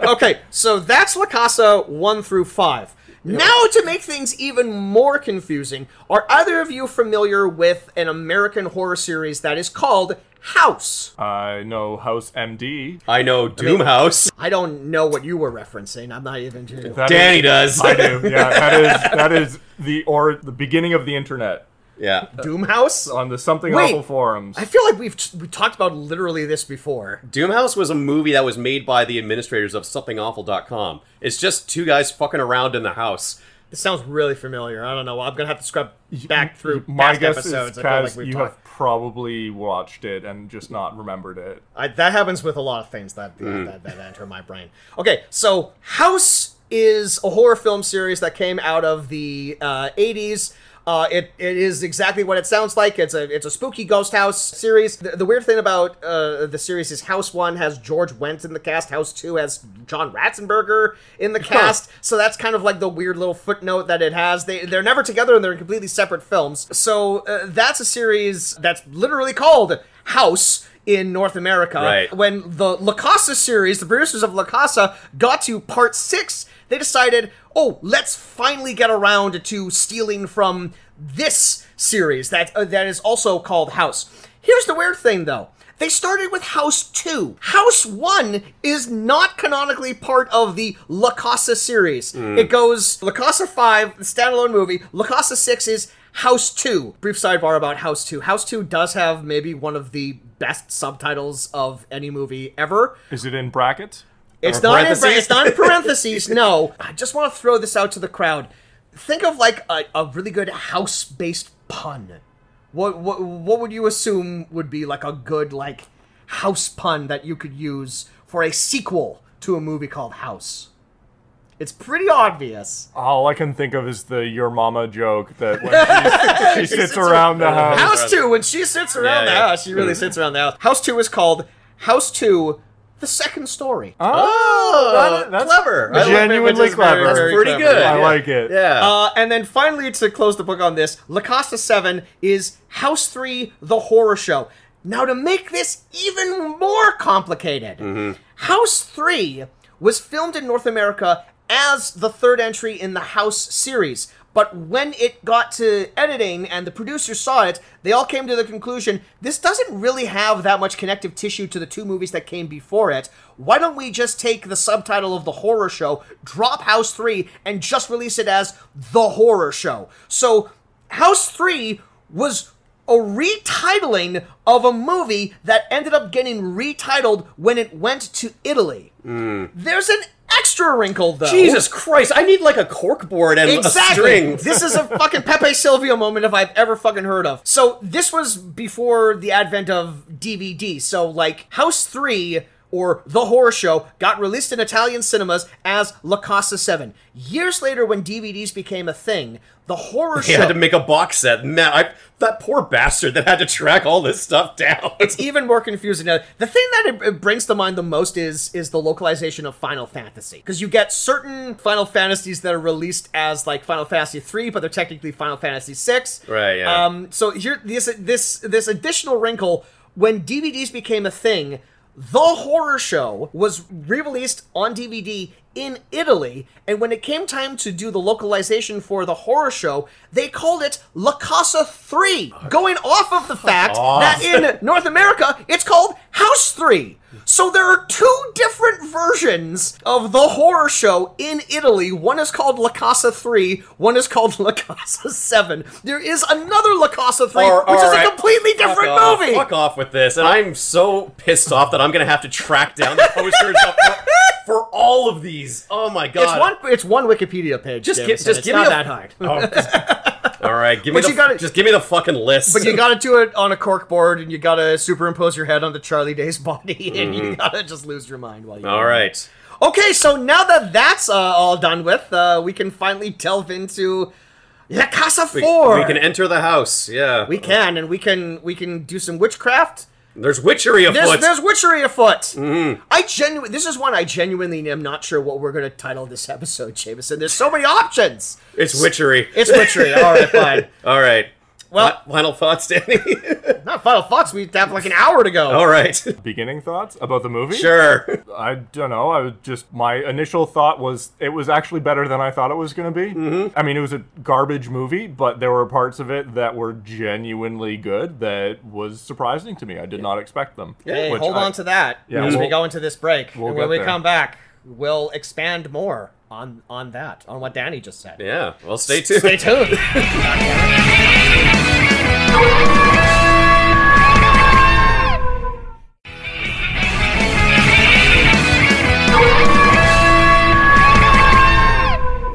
okay, so that's La Casa 1 through 5. Now, to make things even more confusing, are either of you familiar with an American horror series that is called House? I know House MD. I know Doomhouse. I don't know what you were referencing. I'm not even. That Danny is- does. I do. Yeah, that is that is the or the beginning of the internet yeah. Doomhouse? on the something Wait. awful forums. I feel like we've we talked about literally this before. Doomhouse was a movie that was made by the administrators of somethingawful.com. It's just two guys fucking around in the house. This sounds really familiar. I don't know. I'm gonna have to scrub back through My past guess episodes. is I feel like we've you talked. have probably watched it and just not remembered it. I, that happens with a lot of things that, that that enter my brain. Okay, so House is a horror film series that came out of the uh, 80s. Uh, it, it is exactly what it sounds like. It's a it's a spooky ghost house series. The, the weird thing about uh, the series is House One has George Wendt in the cast. House Two has John Ratzenberger in the cast. So that's kind of like the weird little footnote that it has. They they're never together and they're in completely separate films. So uh, that's a series that's literally called House in North America. Right. When the La Casa series, the producers of La Casa, got to part six, they decided, oh, let's finally get around to stealing from this series that uh, that is also called House. Here's the weird thing, though. They started with House 2. House 1 is not canonically part of the La Casa series. It goes La Casa 5, the standalone movie. La Casa 6 is House 2. Brief sidebar about House 2. House 2 does have maybe one of the best subtitles of any movie ever. Is it in brackets? It's not in parentheses? it's not in parentheses. no, I just want to throw this out to the crowd. Think of like a, a really good house-based pun. What what what would you assume would be like a good like house pun that you could use for a sequel to a movie called House? It's pretty obvious. All I can think of is the your mama joke that when she, she sits around the house. House two, when she sits around Yeah, the yeah. house, she really sits around the house. House two is called House Two: The Second Story. Oh, that- that's clever. I like- genuinely which very, clever. That's very pretty clever, good. I Yeah. like it. Yeah. Uh, and then finally, to close the book on this, La Casa 7 is House 3, the horror show. Now, to make this even more complicated, House 3 was filmed in North America as the third entry in the House series. But when it got to editing and the producers saw it, they all came to the conclusion this doesn't really have that much connective tissue to the two movies that came before it. Why don't we just take the subtitle of the horror show, drop House 3, and just release it as the horror show? So, House 3 was a retitling of a movie that ended up getting retitled when it went to Italy. Hmm. There's an extra wrinkle, though. Jesus Christ, I need like a corkboard and a Exactly. string. this is a fucking Pepe Silvia moment if I've ever fucking heard of. So this was before the advent of DVD. So like House 3 or The Horror Show, got released in Italian cinemas as La Casa 7. Years later, when DVDs became a thing, The Horror He Show. had to make a box set. Man, I, that poor bastard that had to track all this stuff down. it's even more confusing. Now, the thing that it, it brings to mind the most is is the localization of Final Fantasy, because you get certain Final Fantasies that are released as like Final Fantasy three, but they're technically Final Fantasy six. Right, yeah. Um. So here, this this this additional wrinkle when DVDs became a thing. The Horror Show was re-released on DVD in Italy, and when it came time to do the localization for The Horror Show, they called it La Casa 3, going off of the fact that in North America, it's called House 3. So there are two different versions of The Horror Show in Italy. One is called La Casa 3, one is called La Casa 7. There is another La Casa 3, All- which is right. a completely different Fuck off, movie. Fuck off with this. And I'm so pissed off that I'm going to have to track down the posters up for, all of these. Oh my god. It's one. It's one Wikipedia page. Just gi- just it's give not me a- that hard. Oh, just- all right, give me But the you gotta- just give me the fucking list. But you gotta do it on a cork board, and you gotta superimpose your head onto Charlie Day's body, and you gotta just lose your mind while you. Mm-hmm. all right. Okay, so now that that's uh, all done with, uh, we can finally delve into La Casa We, Four. we can enter the house. Yeah. We can, and we can we can do some witchcraft. There's witchery afoot. There's, there's witchery afoot. Mm-hmm. I genuinely, this is one I genuinely am not sure what we're going to title this episode, Jameson. There's so many options. it's witchery. It's witchery. All right, fine. all right. Well- final thoughts, Danny. Not final thoughts. We have like an hour to go. all right. Beginning thoughts about the movie? Sure. I don't know. I was just my initial thought was it was actually better than I thought it was going to be. Mm-hmm. I mean, it was a garbage movie, but there were parts of it that were genuinely good that was surprising to me. I did not expect them. Hey, Which hold I- on to that Yeah, as we we'll- go into this break. we'll and when we there. come back, we'll expand more on on that, on what Danny just said. Yeah. Well, stay tuned. Stay tuned.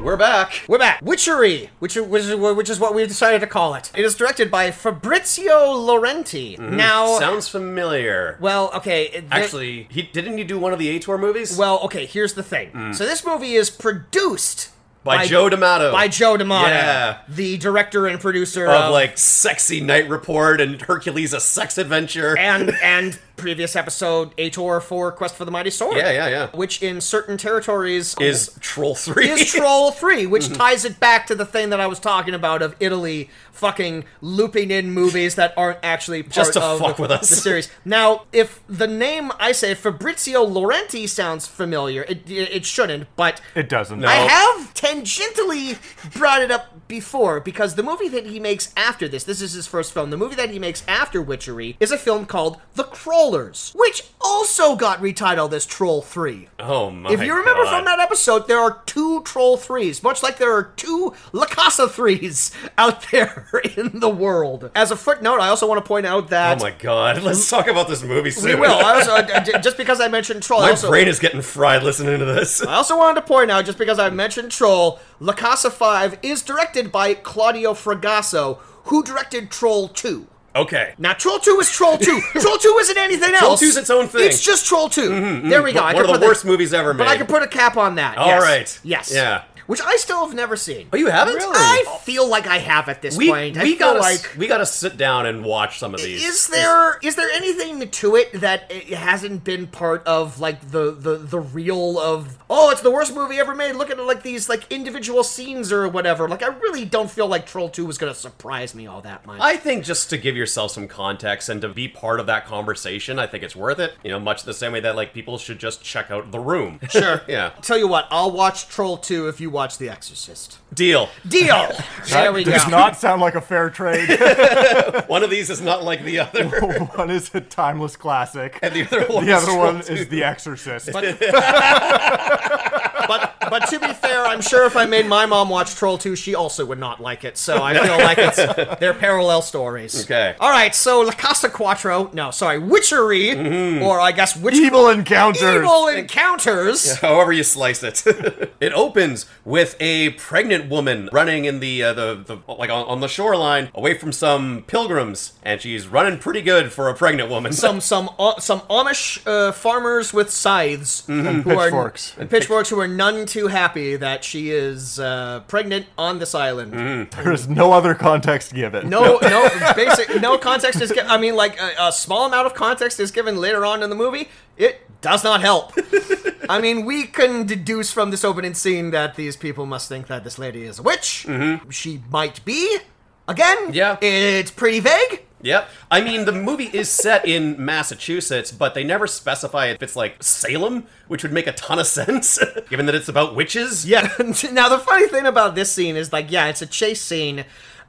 We're back. We're back. Witchery, which, which, is- which is what we decided to call it. It is directed by Fabrizio Laurenti. Mm-hmm. Now, Sounds familiar. well, okay. Actually, he didn't he do one of the Ator movies? well, okay. Here's the thing. Mm. So this movie is produced by, Joe D'Amato. by Joe D'Amato, Yeah. the director and producer of like Sexy Night Report and Hercules: A Sex Adventure. and and previous episode Ator for Quest for the Mighty Sword. yeah, yeah, yeah. Which in certain territories Is Troll Three? is Troll 3, which mhm. ties it back to the thing that I was talking about of Italy fucking looping in movies that aren't actually part Just to of fuck with us. the series. Now, if the name I say Fabrizio Laurenti sounds familiar, it, it, it shouldn't, but It doesn't. No. I have tangentially brought it up before because the movie that he makes after this, this is his first film, the movie that he makes after Witchery is a film called The Crawlers, which also got retitled as Troll 3. oh my! If you remember God. from that episode, there are two Troll 3s, much like there are two La Casa 3s out there in the world. As a footnote, I also want to point out that... Oh my God! Let's talk about this movie soon. we will. I also, uh, just because I mentioned Troll, I My also, brain is getting fried listening to this. I also wanted to point out, just because I mentioned Troll, La Casa 5 is directed by Claudio Fragasso, who directed Troll 2. Okay. Now, Troll 2 is Troll 2. Troll 2 isn't anything else. Troll 2's its own thing. It's just Troll 2. Mm-hmm, mm-hmm. There we go. I One can of the put the- worst movies ever made. But I can put a cap on that. All yes. right. Yes. Yeah. Which I still have never seen. Oh, you haven't? Really? I feel like I have at this we point. We gotta like. we gotta sit down and watch some of these. Is there is there anything to it that it hasn't been part of like the the the reel of oh it's the worst movie ever made look at like these like individual scenes or whatever like I really don't feel like Troll 2 was gonna surprise me all that much I think just to give yourself some context and to be part of that conversation, I think it's worth it. You know, much the same way that like people should just check out The Room. sure yeah. tell you what I'll watch Troll 2 if you watch The Exorcist Deal. deal there we go Does not sound like a fair trade. One of these is not like the other. one is a timeless classic. and the other one The is other one is two. The Exorcist. but but to be fair, I'm sure if I made my mom watch Troll 2, she also would not like it. So I feel like it's they're parallel stories. Okay. All right. So La Casa Quattro. No, sorry, Witchery, or I guess Witch Evil encounters. Evil Encounters. However you slice it, it opens with a pregnant woman running in the uh, the, the like on, on the shoreline away from some pilgrims, and she's running pretty good for a pregnant woman. Some some uh, some Amish uh, farmers with scythes who pitchforks. are pitchforks who are none too happy that she is uh, pregnant on this island. There's no other context given. No, no, basic, no context is given. I mean, like a, a small amount of context is given later on in the movie. It does not help. I mean, we can deduce from this opening scene that these people must think that this lady is a witch. She might be. Again, Yeah. it's pretty vague. Yep. I mean, the movie is set in Massachusetts, but they never specify if it's like Salem, which would make a ton of sense, given that it's about witches. Yeah. now the funny thing about this scene is like, yeah, it's a chase scene.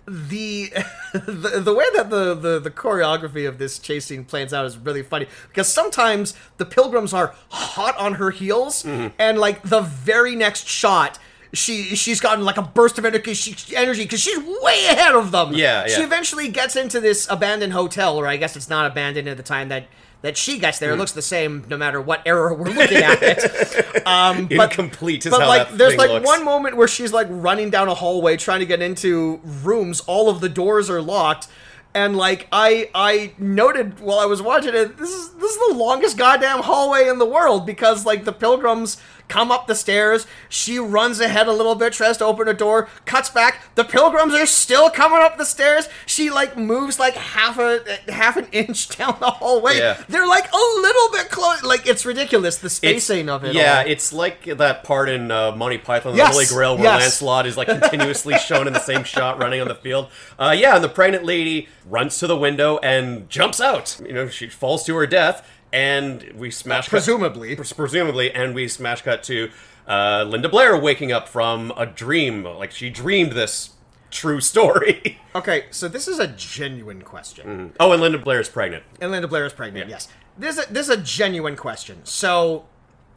The the, the way that the, the the choreography of this chase scene plans out is really funny because sometimes the pilgrims are hot on her heels mm-hmm. and like the very next shot she she's gotten like a burst of energy she, energy because she's way ahead of them. Yeah, She eventually gets into this abandoned hotel, or I guess it's not abandoned at the time that that she gets there. It looks the same no matter what era we're looking at it. Um, but Incomplete is but how like that there's like looks. one moment where she's like running down a hallway trying to get into rooms all of the doors are locked and like i i noted while i was watching it this is this is the longest goddamn hallway in the world because like the pilgrims come up the stairs she runs ahead a little bit tries to open a door cuts back the pilgrims are still coming up the stairs she like moves like half a half an inch down the hallway Yeah. they're like a little bit close like it's ridiculous the It's- spacing of it Yeah, all. it's like that part in uh, Monty Python and Yes, the Holy Grail where yes. Lancelot is like continuously shown in the same shot running on the field. Uh, yeah, and the pregnant lady runs to the window and jumps out. You know, she falls to her death, and we smash cut- presumably presumably, and we smash cut to uh, Linda Blair waking up from a dream, like she dreamed this true story. Okay, so this is a genuine question. oh, and Linda Blair is pregnant. And Linda Blair is pregnant. Yes, this is a, this is a genuine question. So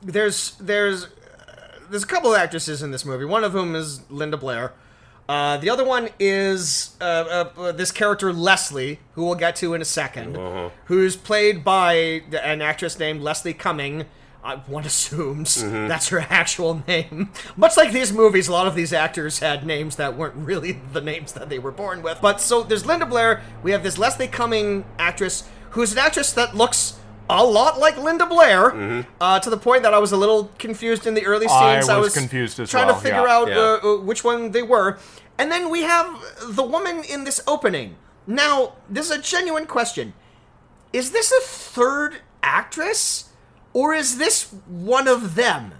there's there's uh, there's a couple of actresses in this movie. One of whom is Linda Blair. Uh, the other one is uh, uh, uh, this character Leslie, who we'll get to in a 2nd who's played by an actress named Leslie Cumming. One assumes that's her actual name. Much like these movies, a lot of these actors had names that weren't really the names that they were born with. But so there's Linda Blair. We have this Leslie Cumming actress who's an actress that looks a lot like Linda Blair, uh, to the point that I was a little confused in the early scenes. I scenes. was confused as well. trying well, to figure yeah. out Yeah. Uh, uh, which one they were. And then we have the woman in this opening. Now, this is a genuine question. Is this a third actress? Or is this one of them?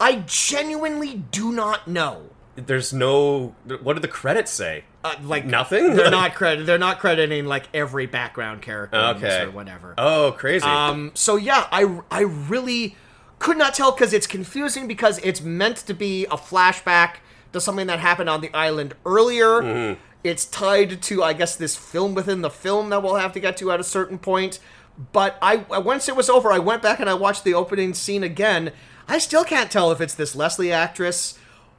I genuinely do not know. There's no. What did the credits say? Uh, like Nothing? They're not credit. They're not crediting like every background character Okay. or whatever. Oh, crazy. Um, so yeah, I I really could not tell because it's confusing because it's meant to be a flashback to something that happened on the island earlier. It's tied to I guess this film within the film that we'll have to get to at a certain point. But I once it was over, I went back and I watched the opening scene again. I still can't tell if it's this Leslie actress.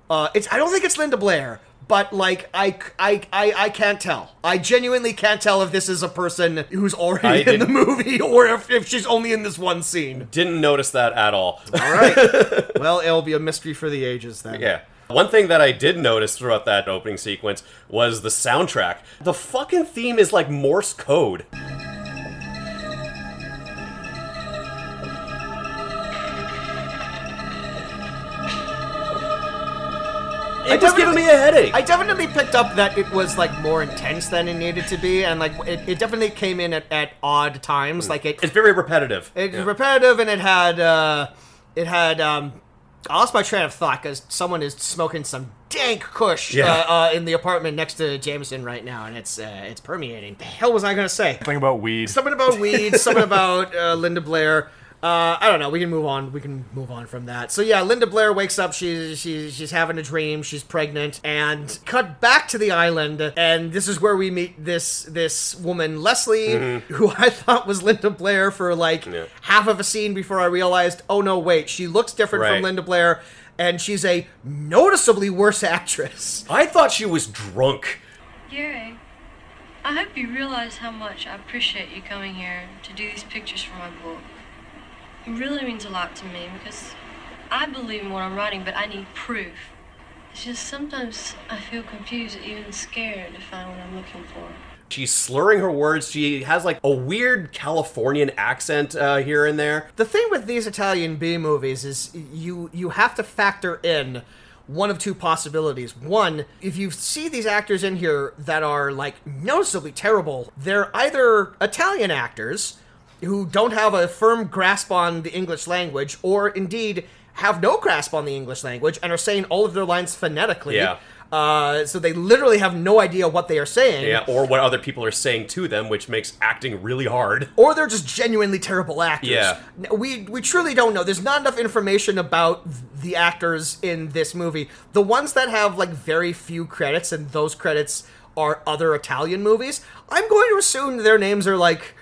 Uh, it's I don't think it's Linda Blair, but like I, I, I, I can't tell. I genuinely can't tell if this is a person who's already I in the movie or if, if she's only in this one scene. Didn't notice that at all. All right. well, it'll be a mystery for the ages then. Yeah. One thing that I did notice throughout that opening sequence was the soundtrack. The fucking theme is like Morse code. It was giving me a headache. I definitely picked up that it was like more intense than it needed to be, and like it, it definitely came in at, at odd times. Like it, it's very repetitive. it's Yeah. repetitive, and it had uh, it had um, I lost my train of thought because someone is smoking some dank kush Yeah. uh, uh, in the apartment next to Jameson right now, and it's uh, it's permeating. The hell was I gonna say? Something about weed. Something about weed, something about uh, Linda Blair. Uh, I don't know. We can move on. We can move on from that. So yeah, Linda Blair wakes up. She's she's she's having a dream. She's pregnant, and cut back to the island. And this is where we meet this this woman Leslie, who I thought was Linda Blair for like Yeah. half of a scene before I realized, oh no, wait, she looks different Right. from Linda Blair. and she's a noticeably worse actress. I thought she was drunk. Gary, I hope you realize how much I appreciate you coming here to do these pictures for my book. It really means a lot to me because I believe in what I'm writing, but I need proof. It's just sometimes I feel confused, even scared to find what I'm looking for. She's slurring her words. She has like a weird Californian accent uh, here and there. The thing with these Italian B movies is you you have to factor in one of two possibilities. One, if you see these actors in here that are like noticeably terrible, they're either Italian actors who don't have a firm grasp on the English language, or indeed have no grasp on the English language and are saying all of their lines phonetically. Yeah. Uh, so they literally have no idea what they are saying. Yeah, or what other people are saying to them, which makes acting really hard. or they're just genuinely terrible actors. Yeah. We we truly don't know. There's not enough information about the actors in this movie. The ones that have like very few credits and those credits are other Italian movies, I'm going to assume their names are like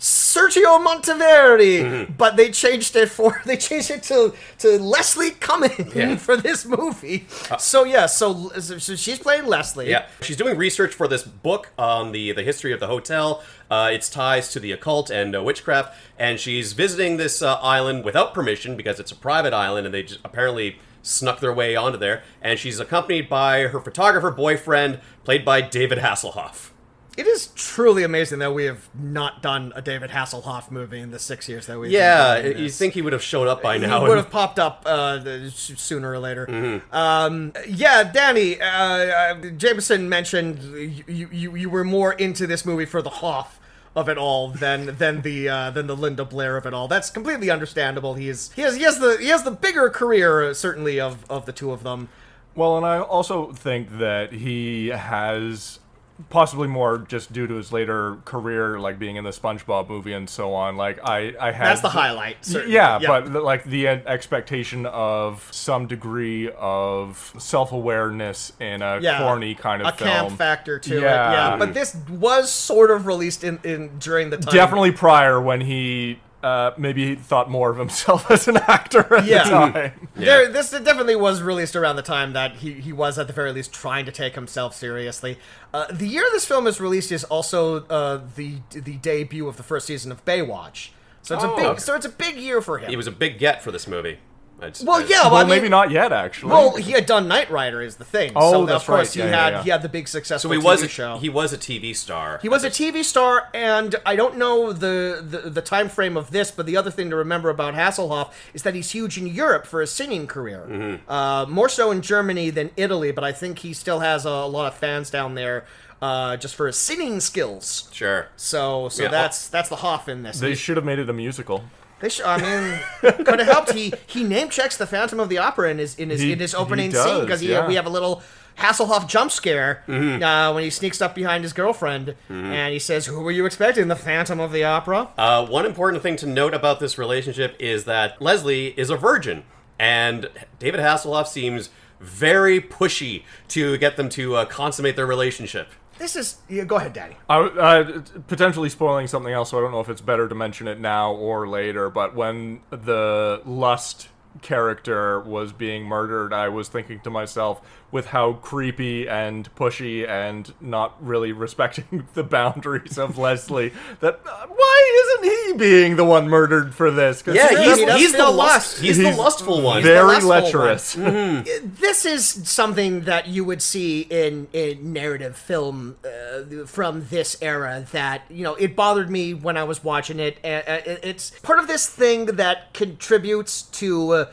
Sergio Monteverdi, Mm-hmm. but they changed it for they changed it to to Leslie Cumming Yeah. Uh, for this movie. so yeah, so, so she's playing Leslie. Yeah, she's doing research for this book on the the history of the hotel, uh, its ties to the occult and uh, witchcraft, and she's visiting this uh, island without permission because it's a private island, and they just apparently snuck their way onto there. And she's accompanied by her photographer boyfriend, played by David Hasselhoff. It is truly amazing that we have not done a David Hasselhoff movie in the six years that we've Yeah, been doing you think he would have showed up by he now? He would and- have popped up uh, sooner or later. Mm-hmm. Um, yeah, Danny, uh, uh, Jameson mentioned you, you you were more into this movie for the Hoff of it all than than the uh, than the Linda Blair of it all. That's completely understandable. He is he has he has the he has the bigger career uh, certainly of of the two of them. Well, and I also think that he has possibly more just due to his later career, like being in the SpongeBob movie and so on. Like I, I had That's the highlight. Y- certainly. Yeah, but like the expectation of some degree of self-awareness in a Yeah, corny kind of a film. camp factor to it. Yeah. Yeah, but this was sort of released in, in during the time. Definitely prior when he uh, maybe he thought more of himself as an actor at Yeah. the time. There, this definitely was released around the time that he, he was at the very least trying to take himself seriously. Uh, the year this film is released is also uh, the the debut of the first season of Baywatch. So it's Oh. a big so it's a big year for him. He was a big get for this movie. I'd- well, yeah, well, Well, I mean, maybe not yet, actually. Well, he had done Knight Rider is the thing. Oh, so that's of course right. he Yeah, had yeah. he had the big successful So he TV was a, show. he was a TV star. He was a TV star, and I don't know the, the the time frame of this, but the other thing to remember about Hasselhoff is that he's huge in Europe for his singing career. Mm-hmm. Uh, more so in Germany than Italy, but I think he still has a, lot of fans down there uh, just for his singing skills. Sure. So so Yeah. that's that's the Hoff in this. they should have made it a musical. They sh- I mean, could have helped. He he name checks the Phantom of the Opera in his in his He- in his opening does, scene because yeah. we have a little Hasselhoff jump scare Mm-hmm. uh, when he sneaks up behind his girlfriend and he says, "Who were you expecting? The Phantom of the Opera?" Uh, one important thing to note about this relationship is that Leslie is a virgin, and David Hasselhoff seems very pushy to get them to uh, consummate their relationship. This is. Yeah, go ahead, Danny. I, uh, potentially spoiling something else, so I don't know if it's better to mention it now or later. But when the lust character was being murdered, I was thinking to myself, with how creepy and pushy and not really respecting the boundaries of Leslie, that uh, why isn't he being the one murdered for this? 'Cause Yeah, he he's, does he's the lust. lust. He's, the lustful one. very lustful one. lecherous. This is something that you would see in in narrative film uh, from this era. That you know, it bothered me when I was watching it. Uh, uh, it's part of this thing that contributes to. Uh,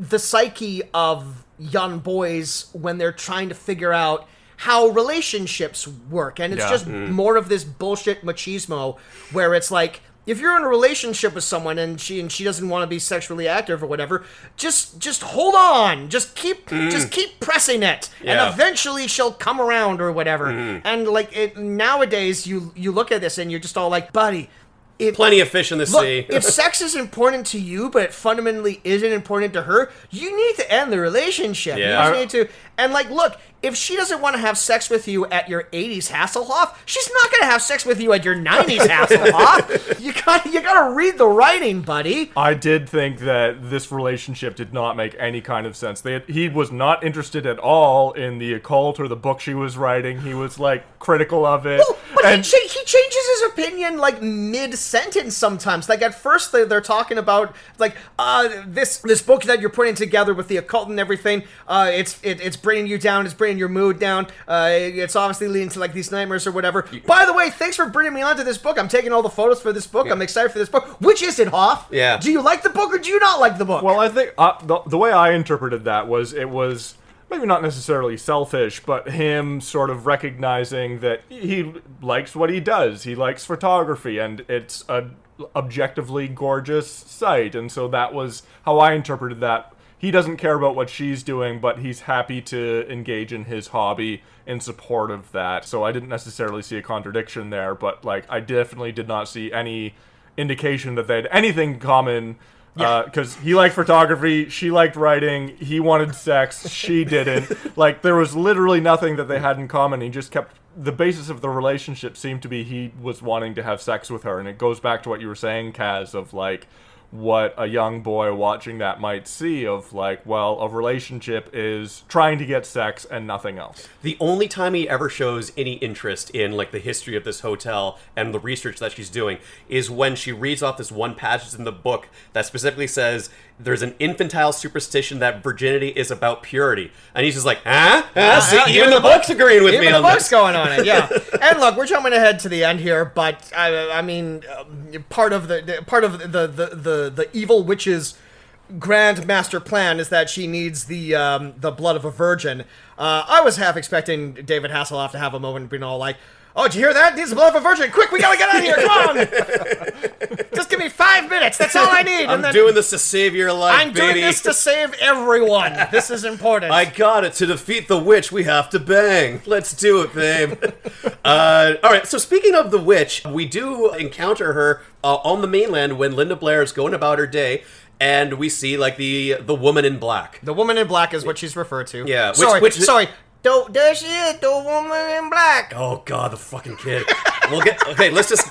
the psyche of young boys when they're trying to figure out how relationships work. And it's Yeah. just mm. more of this bullshit machismo where it's like if you're in a relationship with someone and she and she doesn't want to be sexually active or whatever just just hold on. Just keep mm. just keep pressing it. Yeah. and eventually she'll come around or whatever. Mm. And like it nowadays you you look at this and you're just all like buddy if, Plenty of fish in the Look, sea. if sex is important to you, but it fundamentally isn't important to her, you need to end the relationship. Yeah. You just need to. And like, look, if she doesn't want to have sex with you at your 80s Hasselhoff, she's not going to have sex with you at your 90s Hasselhoff. you got you got to read the writing, buddy. I did think that this relationship did not make any kind of sense. They, he was not interested at all in the occult or the book she was writing. He was like critical of it. Well, but and he, cha- he changes his opinion like mid sentence sometimes. Like at first they, they're talking about like uh, this this book that you're putting together with the occult and everything. Uh, it's it, it's bringing you down. It's bringing your mood down. Uh, it's obviously leading to like these nightmares or whatever. By the way, thanks for bringing me onto this book. I'm taking all the photos for this book. I'm excited for this book. Which is it, Hoff? Yeah. Do you like the book or do you not like the book? Well, I think uh, the, the way I interpreted that was it was maybe not necessarily selfish, but him sort of recognizing that he likes what he does. He likes photography, and it's a objectively gorgeous sight, and so that was how I interpreted that. He doesn't care about what she's doing, but he's happy to engage in his hobby in support of that. So I didn't necessarily see a contradiction there, but like I definitely did not see any indication that they had anything in common because uh, he liked photography, she liked writing, he wanted sex, she didn't. like there was literally nothing that they had in common. He just kept the basis of the relationship seemed to be he was wanting to have sex with her, and it goes back to what you were saying, Kaz, of like what a young boy watching that might see of like, well, a relationship is trying to get sex and nothing else. The only time he ever shows any interest in like the history of this hotel and the research that she's doing is when she reads off this one passage in the book that specifically says there's an infantile superstition that virginity is about purity, and he's just like, huh? huh? See, yeah, even the book's agreeing with Even me the on book's this. going on it, yeah. and look, we're jumping ahead to the end here, but I, I mean, um, part of the, the part of the the the, the evil witch's grand master plan is that she needs the um, the blood of a virgin. Uh, I was half expecting David Hasselhoff to have a moment and being all like. Oh, did you hear that? Needs the blood of a virgin. Quick, we gotta get out of here. Come on. Just give me five minutes. That's all I need. I'm and then doing this to save your life, I'm baby. doing this to save everyone. This is important. I got it. To defeat the witch, we have to bang. Let's do it, babe. uh, all right. So speaking of the witch, we do encounter her uh, on the mainland when Linda Blair is going about her day, and we see like the the woman in black. The woman in black is what she's referred to. Yeah, which- sorry, which- sorry. Do, there she is, the woman in black. Oh God, the fucking kid. we'll get okay. Let's just.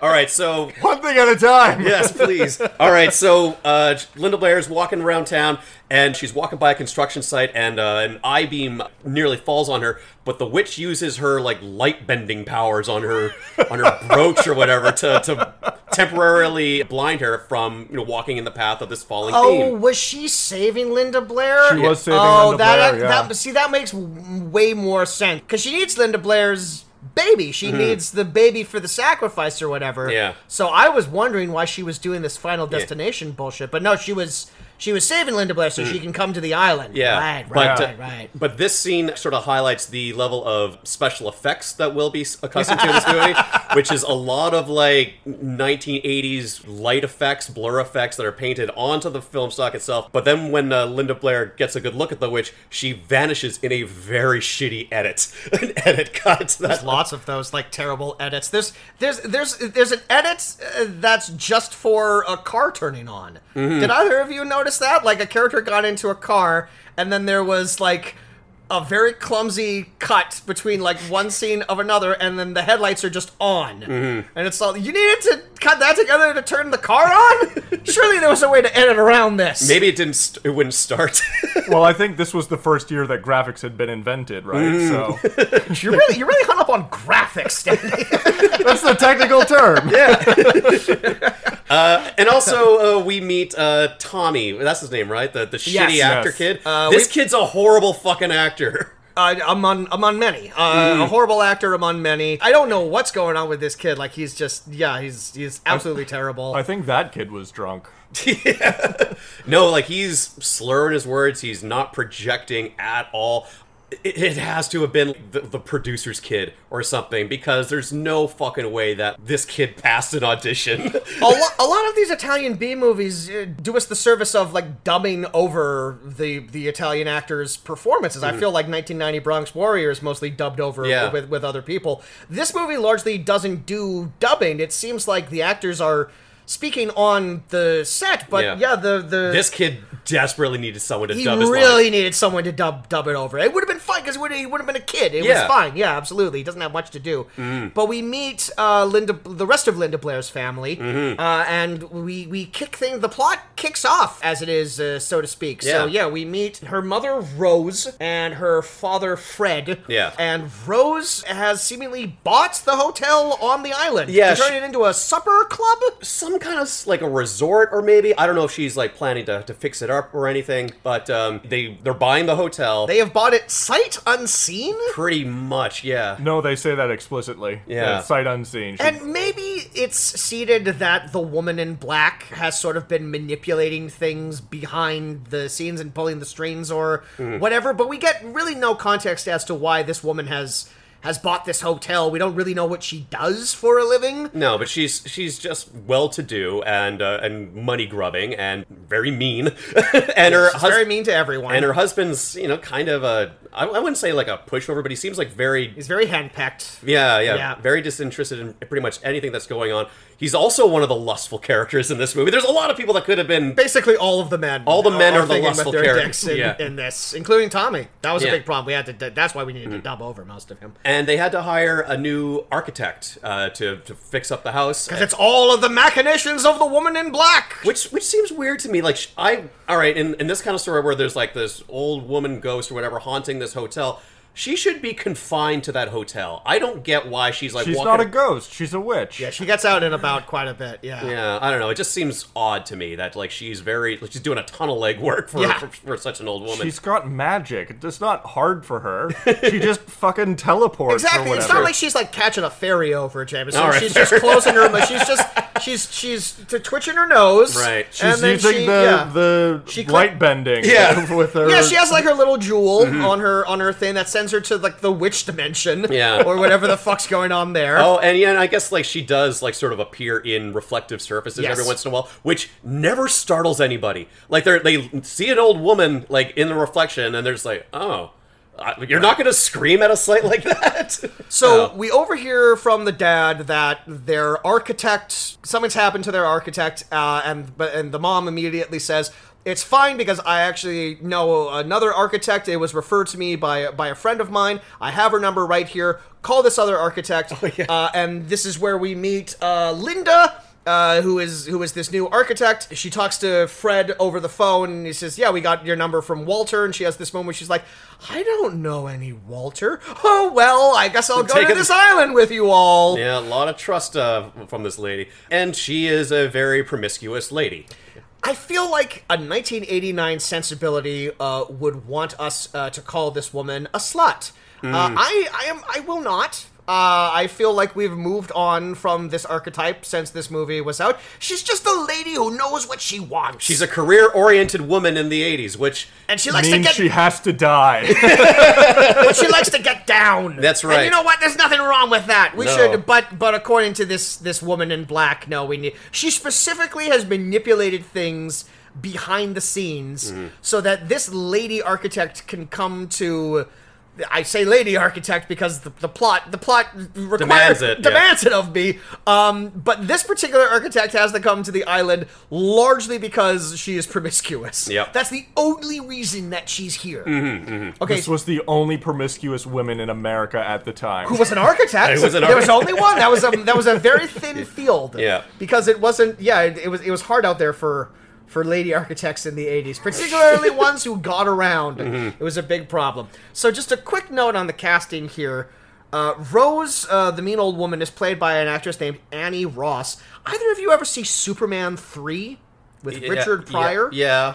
All right. So One thing at a time. yes, please. All right, so uh, Linda Blair is walking around town, and she's walking by a construction site, and uh, an I beam nearly falls on her. But the witch uses her like light bending powers on her on her brooch or whatever to, to temporarily blind her from you know walking in the path of this falling Oh, beam. was she saving Linda Blair? She was saving oh, Linda that, Blair, yeah. that see that makes way more sense because she needs Linda Blair's baby. She needs the baby for the sacrifice or whatever. Mm-hmm. Yeah. So I was wondering why she was doing this Final Destination bullshit, but no, she was she was saving Linda Blair so she can come to the island. Mm. Yeah, Right. Right. but, uh, right. Right. But this scene sort of highlights the level of special effects that we'll be accustomed to in this movie, which is a lot of like 1980s light effects, blur effects that are painted onto the film stock itself. But then when uh, Linda Blair gets a good look at the witch, she vanishes in a very shitty edit, an edit cut. There's That, lots of those like terrible edits. There's there's there's there's an edit uh, that's just for a car turning on. Mm-hmm. Did either of you notice that? Like a character got into a car and then there was like a very clumsy cut between like one scene of another and then the headlights are just on. Mm-hmm. And it's all you needed to cut that together to turn the car on? Surely there was a way to edit around this. maybe it didn't. St- it wouldn't start. Well, I think this was the first year that graphics had been invented, right? Mm. So You're really you're really hung up on graphics, Stanley. that's the technical term. And also, uh, we meet uh, Tommy. That's his name, right? The the Yes. shitty actor Yes. kid. Uh, this kid's a horrible fucking actor. uh, among among many, uh, a horrible actor among many. I don't know what's going on with this kid. Like he's just, yeah, he's he's absolutely terrible. I think that kid was drunk. No, like he's slurring his words. He's not projecting at all. It, has to have been the, the producer's kid or something because there's no fucking way that this kid passed an audition. a, lo- a lot of these Italian B movies uh, do us the service of like dubbing over the the Italian actors' performances. I feel like 1990 Bronx Warriors mostly dubbed over Yeah. with with other people. This movie largely doesn't do dubbing. It seems like the actors are speaking on the set, but yeah, Yeah. the the This kid desperately needed someone to he dub his really needed someone to dub dub it over. It would have been fine because he would have been a kid. It was fine. Yeah, absolutely. He doesn't have much to do. But we meet uh, Linda, the rest of Linda Blair's family, uh, and we we kick things. The plot kicks off as it is, uh, so to speak. So Yeah. yeah, we meet her mother Rose and her father Fred. Yeah. and Rose has seemingly bought the hotel on the island. Yeah, to turn it into a supper club. some kind of like a resort or maybe I don't know if she's like planning to, to fix it up or anything, but um, they they're buying the hotel. They have bought it sight unseen. pretty much, yeah. No, they say that explicitly. Yeah. sight unseen. She- And maybe it's seeded that the woman in black has sort of been manipulating things behind the scenes and pulling the strings or Mm-hmm. whatever, but we get really no context as to why this woman has has bought this hotel. We don't really know what she does for a living. No, but she's she's just well to do and uh, and money grubbing and very mean, and her She's hus- very mean to everyone. and her husband's you know kind of a I, I wouldn't say like a pushover, but he seems like very He's very handpecked. yeah, yeah Yeah. very disinterested in pretty much anything that's going on. He's also one of the lustful characters in this movie. There's a lot of people that could have been Basically, all of the men. All the men are the thinking lustful characters. in, Yeah. in this, including Tommy. That was a Yeah. Mm-hmm. big problem. We had to. That's why we needed to dub over most of him. and they had to hire a new architect uh, to to fix up the house. Because it's all of the machinations of the woman in black. Which which seems weird to me. Like I, all right, in in this kind of story where there's like this old woman ghost or whatever haunting this hotel, she should be confined to that hotel. I don't get why she's like She's walking. not a ghost. She's a witch. Yeah, she gets out and about quite a bit. Yeah. yeah, I don't know. It just seems odd to me that like she's very like she's doing a ton of legwork for, Yeah. for for such an old woman. She's got magic. It's not hard for her. she just fucking teleports. Exactly. whatever. It's not like she's like catching a ferry over, Jameson. All right, she's fair just closing her. But She's just she's she's twitching her nose. Right. She's and then using she, the yeah. the She cl- light bending. Yeah. with her. Yeah, she has like her little jewel mm-hmm. on her on her thing that sends her to like the witch dimension. Yeah. Or whatever the fuck's going on there. Oh, and yeah, and I guess like she does like sort of appear in reflective surfaces Yes. every once in a while, which never startles anybody. Like they they see an old woman like in the reflection, and they're just like, oh. You're not going to scream at a sight like that. So Oh. we overhear from the dad that their architect, something's happened to their architect, uh, and but and the mom immediately says it's fine because I actually know another architect. It was referred to me by by a friend of mine. I have her number right here. Call this other architect, Oh, uh, and this is where we meet uh, Linda. Uh, who is who is this new architect? She talks to Fred over the phone, and he says, "Yeah, we got your number from Walter." And she has this moment where she's like, "I don't know any Walter. Oh well, I guess I'll go Take to it- this island with you all." yeah, a lot of trust uh, from this lady, and she is a very promiscuous lady. I feel like a 1989 sensibility uh, would want us uh, to call this woman a slut. Uh, I, I am, I will not. Uh, I feel like we've moved on from this archetype since this movie was out. She's just a lady who knows what she wants. She's a career-oriented woman in the '80s, which and she likes to get, she has to die. but she likes to get down. That's And right. you know what? There's nothing wrong with that. We No. should, but but according to this this woman in black, no, we need. She specifically has manipulated things behind the scenes Mm-hmm. so that this lady architect can come to. I say lady architect because the, the plot the plot requires, Demands it, yeah. demands it of me. Um, but this particular architect has to come to the island largely because she is promiscuous. Yep. That's the only reason that she's here. Mm-hmm, Okay, this was the only promiscuous women in America at the time. who was an architect. Was an there was only one. That was a that was a very thin field. Yeah. Because it wasn't. Yeah, it, it was it was hard out there for for lady architects in the 80s, particularly ones who got around. Mm-hmm. It was a big problem. So just a quick note on the casting here. Uh, Rose, uh, the mean old woman, is played by an actress named Annie Ross. Either of you ever see Superman 3 with Yeah, Richard yeah, Pryor? yeah.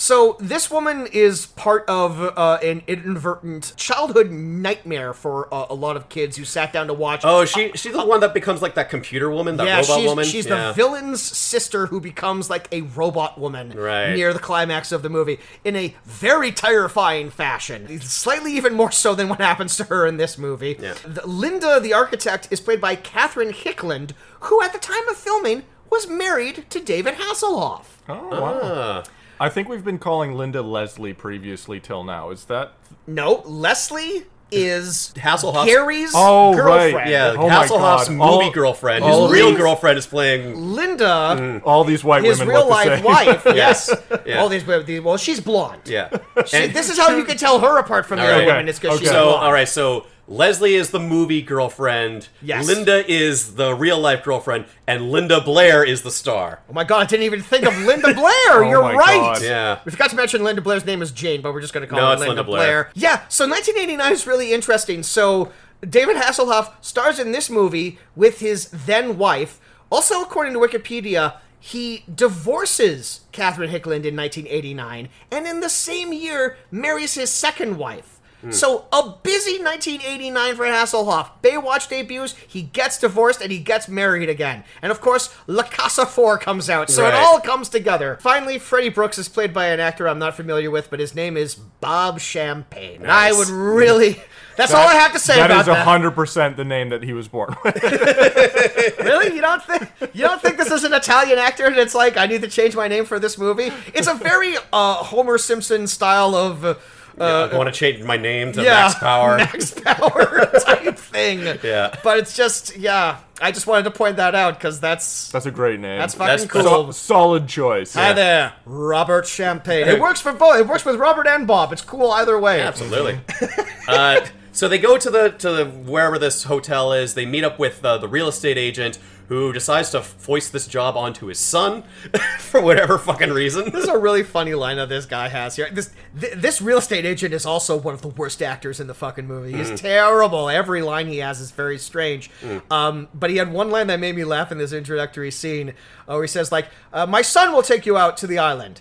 So this woman is part of uh, an inadvertent childhood nightmare for uh, a lot of kids who sat down to watch. Oh, she she's the one that becomes like that computer woman, that yeah, robot she's, woman. she's yeah. the villain's sister who becomes like a robot woman Right. near the climax of the movie in a very terrifying fashion. Slightly even more so than what happens to her in this movie. Yeah. The- Linda, the architect, is played by Catherine Hickland, who at the time of filming was married to David Hasselhoff. Oh, wow. Ah. I think we've been calling Linda Leslie previously till now. Is that No, Leslie is Hasselhoff's- Gary's Oh, right. girlfriend. Yeah, Oh Hasselhoff's movie All- girlfriend. all His real these- girlfriend is playing. Linda, mm. All these white his women His real look the life same. wife. Yes. Yeah. All these, these. Well, she's blonde. Yeah. She- And- this is how you can tell her apart from the All other right. women. It's because Okay. she's So, blonde. all right, so Leslie is the movie girlfriend. Yes. Linda is the real life girlfriend, and Linda Blair is the star. Oh my god, I didn't even think of Linda Blair. Oh You're Oh my right. God. Yeah. We forgot to mention Linda Blair's name is Jane, but we're just going to call No, her it's Linda, Linda Blair. Blair. Yeah, so 1989 is really interesting. So David Hasselhoff stars in this movie with his then wife. Also, according to Wikipedia, he divorces Catherine Hickland in 1989, and in the same year marries his second wife. So a busy 1989 for Hasselhoff. Baywatch debuts, he gets divorced, and he gets married again. And of course, La Casa 4 comes out, so Right. it all comes together. Finally, Freddie Brooks is played by an actor I'm not familiar with, but his name is Bob Champagne. And I would really. That's all I have to say That about is that. hundred percent the name that he was born with. Really? You don't think you don't think this is an Italian actor and it's like I need to change my name for this movie? It's a very uh, Homer Simpson style of uh, I want to change my name to yeah, Max Power. Max Power type thing. Yeah. But it's just yeah, I just wanted to point that out because that's That's a great name. that's fucking That's- cool. So- solid choice. Hi there, Robert Champagne. It works for both. It works with Robert and Bob. It's cool either way. Absolutely. uh, so they go to the to the wherever this hotel is. They meet up with uh, the real estate agent who decides to foist this job onto his son for whatever fucking reason. This is a really funny line that this guy has here. This th- this real estate agent is also one of the worst actors in the fucking movie. He's terrible. Every line he has is very strange. Um, but he had one line that made me laugh in this introductory scene, uh, where he says like, uh, "My son will take you out to the island."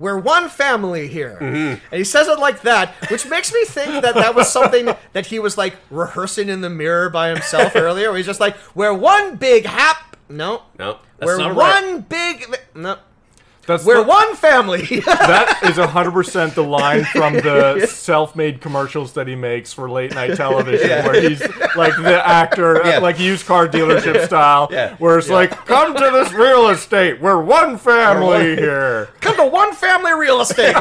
We're one family here. Mm-hmm. And he says it like that, which makes me think that that was something that he was like rehearsing in the mirror by himself earlier. Where he's just like, we're one big hap. No. No, that's We're one right. big. No. That's We're the- one family. that is hundred percent the line from the self-made commercials that he makes for late night television, where he's like the actor, Yeah. like used car dealership style, Yeah. where it's like, "Come to this real estate. We're one family here." Come to one family real estate.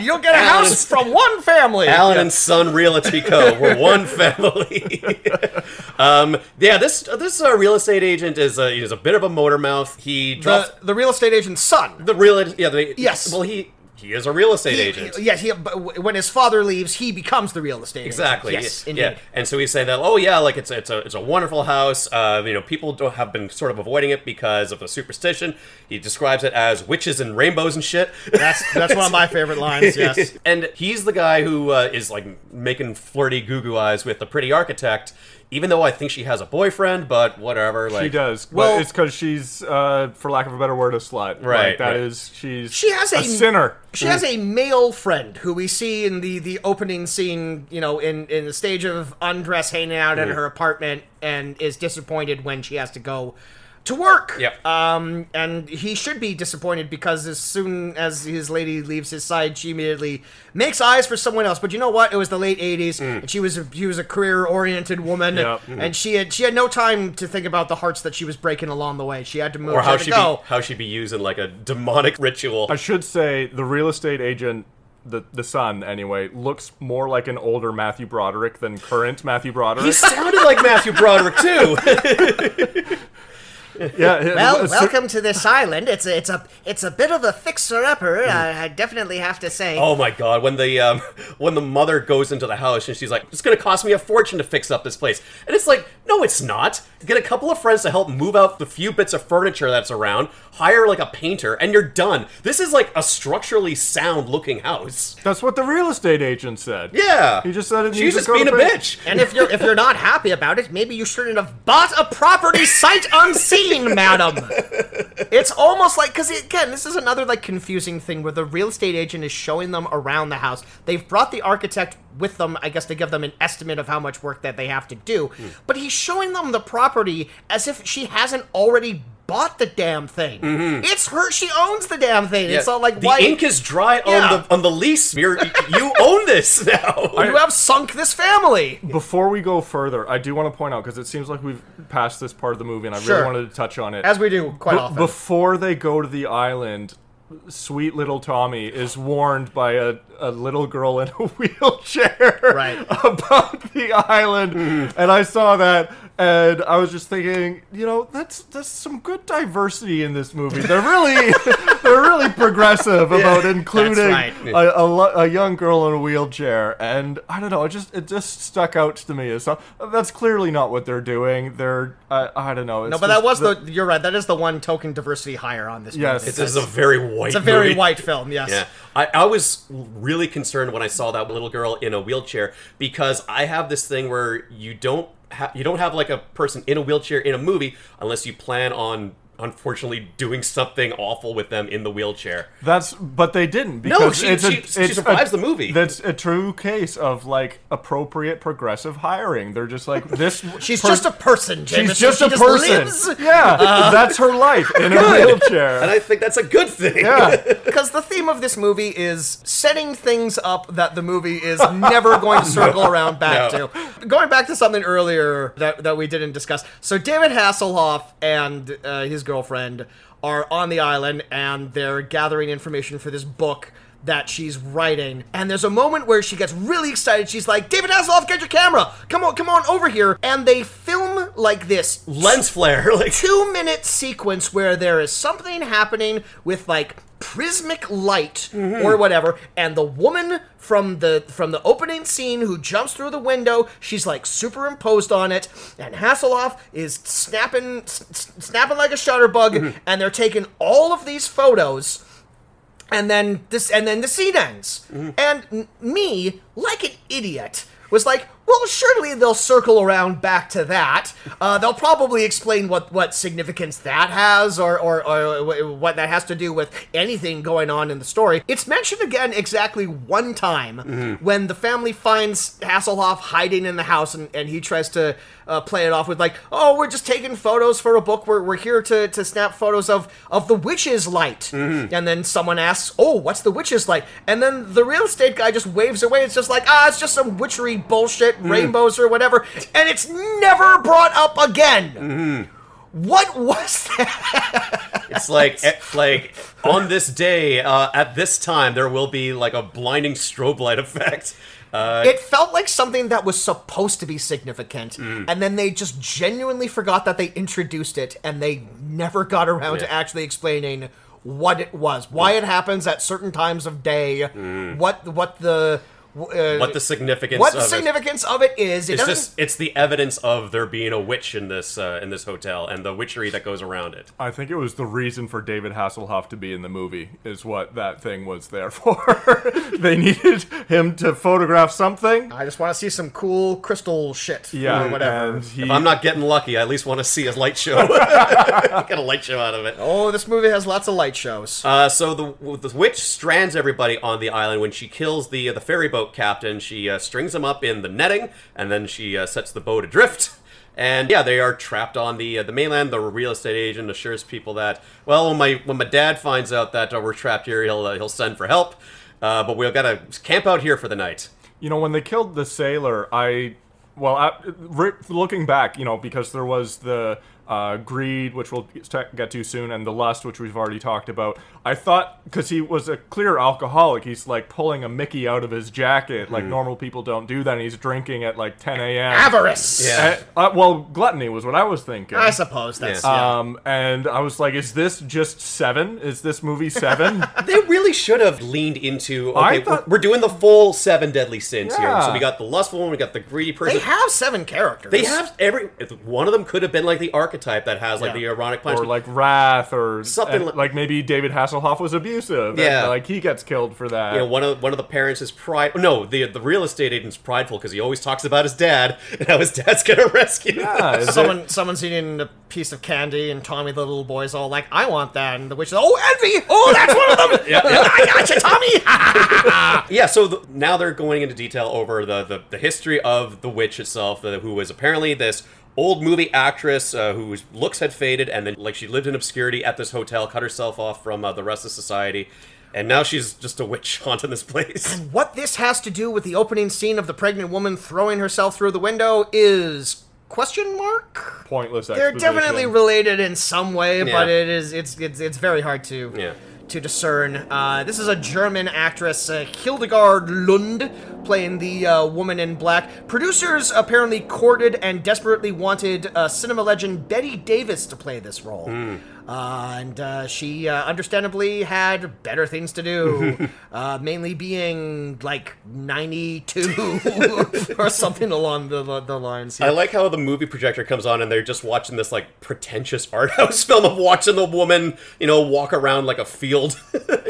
You'll get a Alan house from one family. Alan and Son Realty Co. We're one family. um, yeah, this this uh, real estate agent is a, is a bit of a motor mouth. He drops the, the real estate agent's son. the real yeah the, Yes. Well, he he is a real estate He- agent. yes, he, but when his father leaves, he becomes the real estate Exactly. agent. Yes, yeah. And so he's saying that, oh yeah, like it's it's a it's a wonderful house. Uh, you know, people don't have been sort of avoiding it because of a superstition. He describes it as witches and rainbows and shit. That's that's one of my favorite lines. Yes. and he's the guy who uh, is like making flirty goo goo eyes with the pretty architect, even though I think she has a boyfriend. But whatever. Like She does. Well- Well, it's because she's, uh, for lack of a better word, a slut. Right, Like, that right. is- she's. She has a, sinner. She has a male friend who we see in the the opening scene. You know, in in the stage of undress, hanging out Mm-hmm. at her apartment, and is disappointed when she has to go to work. Yep. Um, and he should be disappointed because as soon as his lady leaves his side, she immediately makes eyes for someone else. But you know what? It was the late '80s, Mm. and she was a, she was a career oriented woman, Yep. and she had she had no time to think about the hearts that she was breaking along the way. She had to move. or how had to she go. be how she be using like a demonic ritual. I should say the real estate agent, the the son anyway, looks more like an older Matthew Broderick than current Matthew Broderick. He sounded like Matthew Broderick too. yeah. Well, it's- welcome to this island. It's a, it's a it's a bit of a fixer upper. I, I definitely have to say. Oh my god, when the um when the mother goes into the house and she's like, It's gonna cost me a fortune to fix up this place. And it's like, no, it's not. Get a couple of friends to help move out the few bits of furniture that's around, hire like a painter, and you're done. This is like a structurally sound looking house. That's what the real estate agent said. Yeah. He just said it She's just being a bitch. And if you're if you're not happy about it, maybe you shouldn't have bought a property sight unseen, madam. It's almost like because again, this is another like confusing thing where the real estate agent is showing them around the house. They've brought the architect with them, I guess, to give them an estimate of how much work that they have to do. Hmm. But he's showing them the property as if she hasn't already bought the damn thing. It's her; she owns the damn thing. It's Mm-hmm. Yeah. like the why ink is dry Yeah. on the on the lease. You're, you own this now. you have sunk this family. Before we go further, I do want to point out because it seems like we've passed this part of the movie, and I Sure. really wanted to touch on it. As we do quite Be- often. Before they go to the island, sweet little Tommy is warned by a, a little girl in a wheelchair Right. about the island. And I saw that and I was just thinking, you know, that's that's some good diversity in this movie. They're really they're really progressive about including right. a, a, a young girl in a wheelchair. And I don't know, it just it just stuck out to me as some, that's clearly not what they're doing. They're I, I don't know. No, but that was the, You're right. That is the one token diversity higher on this. Yes. movie. This is a very white. It's a very movie. white film. Yes. Yeah, I, I was really concerned when I saw that little girl in a wheelchair because I have this thing where you don't ha- you don't have like a person in a wheelchair in a movie unless you plan on unfortunately doing something awful with them in the wheelchair. That's but they didn't because she- it's a, she- it's she survives a- the movie. That's a true case of like appropriate progressive hiring. They're just like this. She's per- just a person. she's just She a person. lives. Yeah, that's her life in a wheelchair. And I think that's a good thing. yeah, Because the theme of this movie is setting things up that the movie is never going to circle around back No. to. Going back to something earlier that, that we didn't discuss. So David Hasselhoff and uh, his girlfriend are on the island and they're gathering information for this book that she's writing. And there's a moment where she gets really excited. She's like, David Hasselhoff, get your camera. Come on, come on over here. And they film like this Lens flare, like two minute sequence where there is something happening with like prismic light or whatever and the woman from the from the opening scene who jumps through the window she's like superimposed on it and Hasselhoff is snapping s- snapping like a shutterbug mm-hmm. and they're taking all of these photos and then this and then the scene ends. Mm-hmm. And n- me like an idiot was like well surely they'll circle around back to that. Uh, they'll probably explain what what significance that has or, or or what that has to do with anything going on in the story. It's mentioned again exactly one time when the family finds hasselhoff hiding in the house and, and he tries to uh, play it off with like oh we're just taking photos for a book. We're, we're here to, to snap photos of of the witch's light. And then someone asks oh what's the witch's light? And then the real estate guy just waves away. It's just like ah it's just some witchery bullshit rainbows or whatever and it's never brought up again. What was that? It's like eh, like on this day uh, at this time there will be like a blinding strobe light effect. Uh, it felt like something that was supposed to be significant and then they just genuinely forgot that they introduced it and they never got around to actually explaining what it was why it happens at certain times of day what what the uh, what the significance what the of it. significance of it is it It's just it's the evidence of there being a witch in this uh, in this hotel and the witchery that goes around it. I think it was the reason for David Hasselhoff to be in the movie is what that thing was there for. they needed him to photograph something. I just want to see some cool crystal shit Yeah, or whatever he, If I'm not getting lucky, I at least want to see a light show. Get a light show out of it. oh this movie has lots of light shows Uh, so the the witch strands everybody on the island when she kills the the ferry boat captain. She uh, strings them up in the netting, and then she uh, sets the boat adrift. And yeah, they are trapped on the uh, the mainland. The real estate agent assures people that well, when my when my dad finds out that uh, we're trapped here, he'll uh, he'll send for help. Uh, but we've got to camp out here for the night. You know, when they killed the sailor, I, well, I, looking back, you know, because there was the uh, greed, which we'll get to soon, and the lust, which we've already talked about. I thought because he was a clear alcoholic, he's like pulling a Mickey out of his jacket, like normal people don't do that. And he's drinking at like 10 a.m. avarice Yeah. And, uh, well, gluttony was what I was thinking. I suppose that's Yeah. yeah. Um, and I was like, is this just seven? Is this movie seven? They really should have leaned into I okay, thought- we're, we're doing the full seven deadly sins here. So we got the lustful one, we got the greedy person. they have seven characters They have every one of them could have been like the archetype that has like Yeah. the ironic punch. or like wrath, or Something and, li- like maybe David Hasselhoff was abusive. and, Yeah. like he gets killed for that. you know, one of one of the parents is pride. No, the the real estate agent's prideful because he always talks about his dad and how his dad's gonna rescue. him. Yeah, is it- Someone, someone's eating a piece of candy, and Tommy, the little boy's all like, "I want that," and the witch is, "Oh, envy! Oh, that's one of them! Yeah, yeah. I got you, Tommy!" Yeah, so the, now they're going into detail over the, the, the history of the witch itself, the, who was apparently this old movie actress uh, whose looks had faded, and then like she lived in obscurity at this hotel, cut herself off from uh, the rest of society, and now she's just a witch haunting this place. what this has to do with the opening scene of the pregnant woman throwing herself through the window is question mark. pointless. They're definitely related in some way, but it is it's it's it's very hard to Yeah. To discern. Uh, this is a German actress, uh, Hildegard Lund, playing the uh, woman in black. Producers apparently courted and desperately wanted uh, cinema legend Bette Davis to play this role. Uh, and uh, she uh, understandably had better things to do, uh, mainly being like 92 or something along the, the, lines. I like how the movie projector comes on and they're just watching this like pretentious art house film of watching the woman, you know, walk around like a field,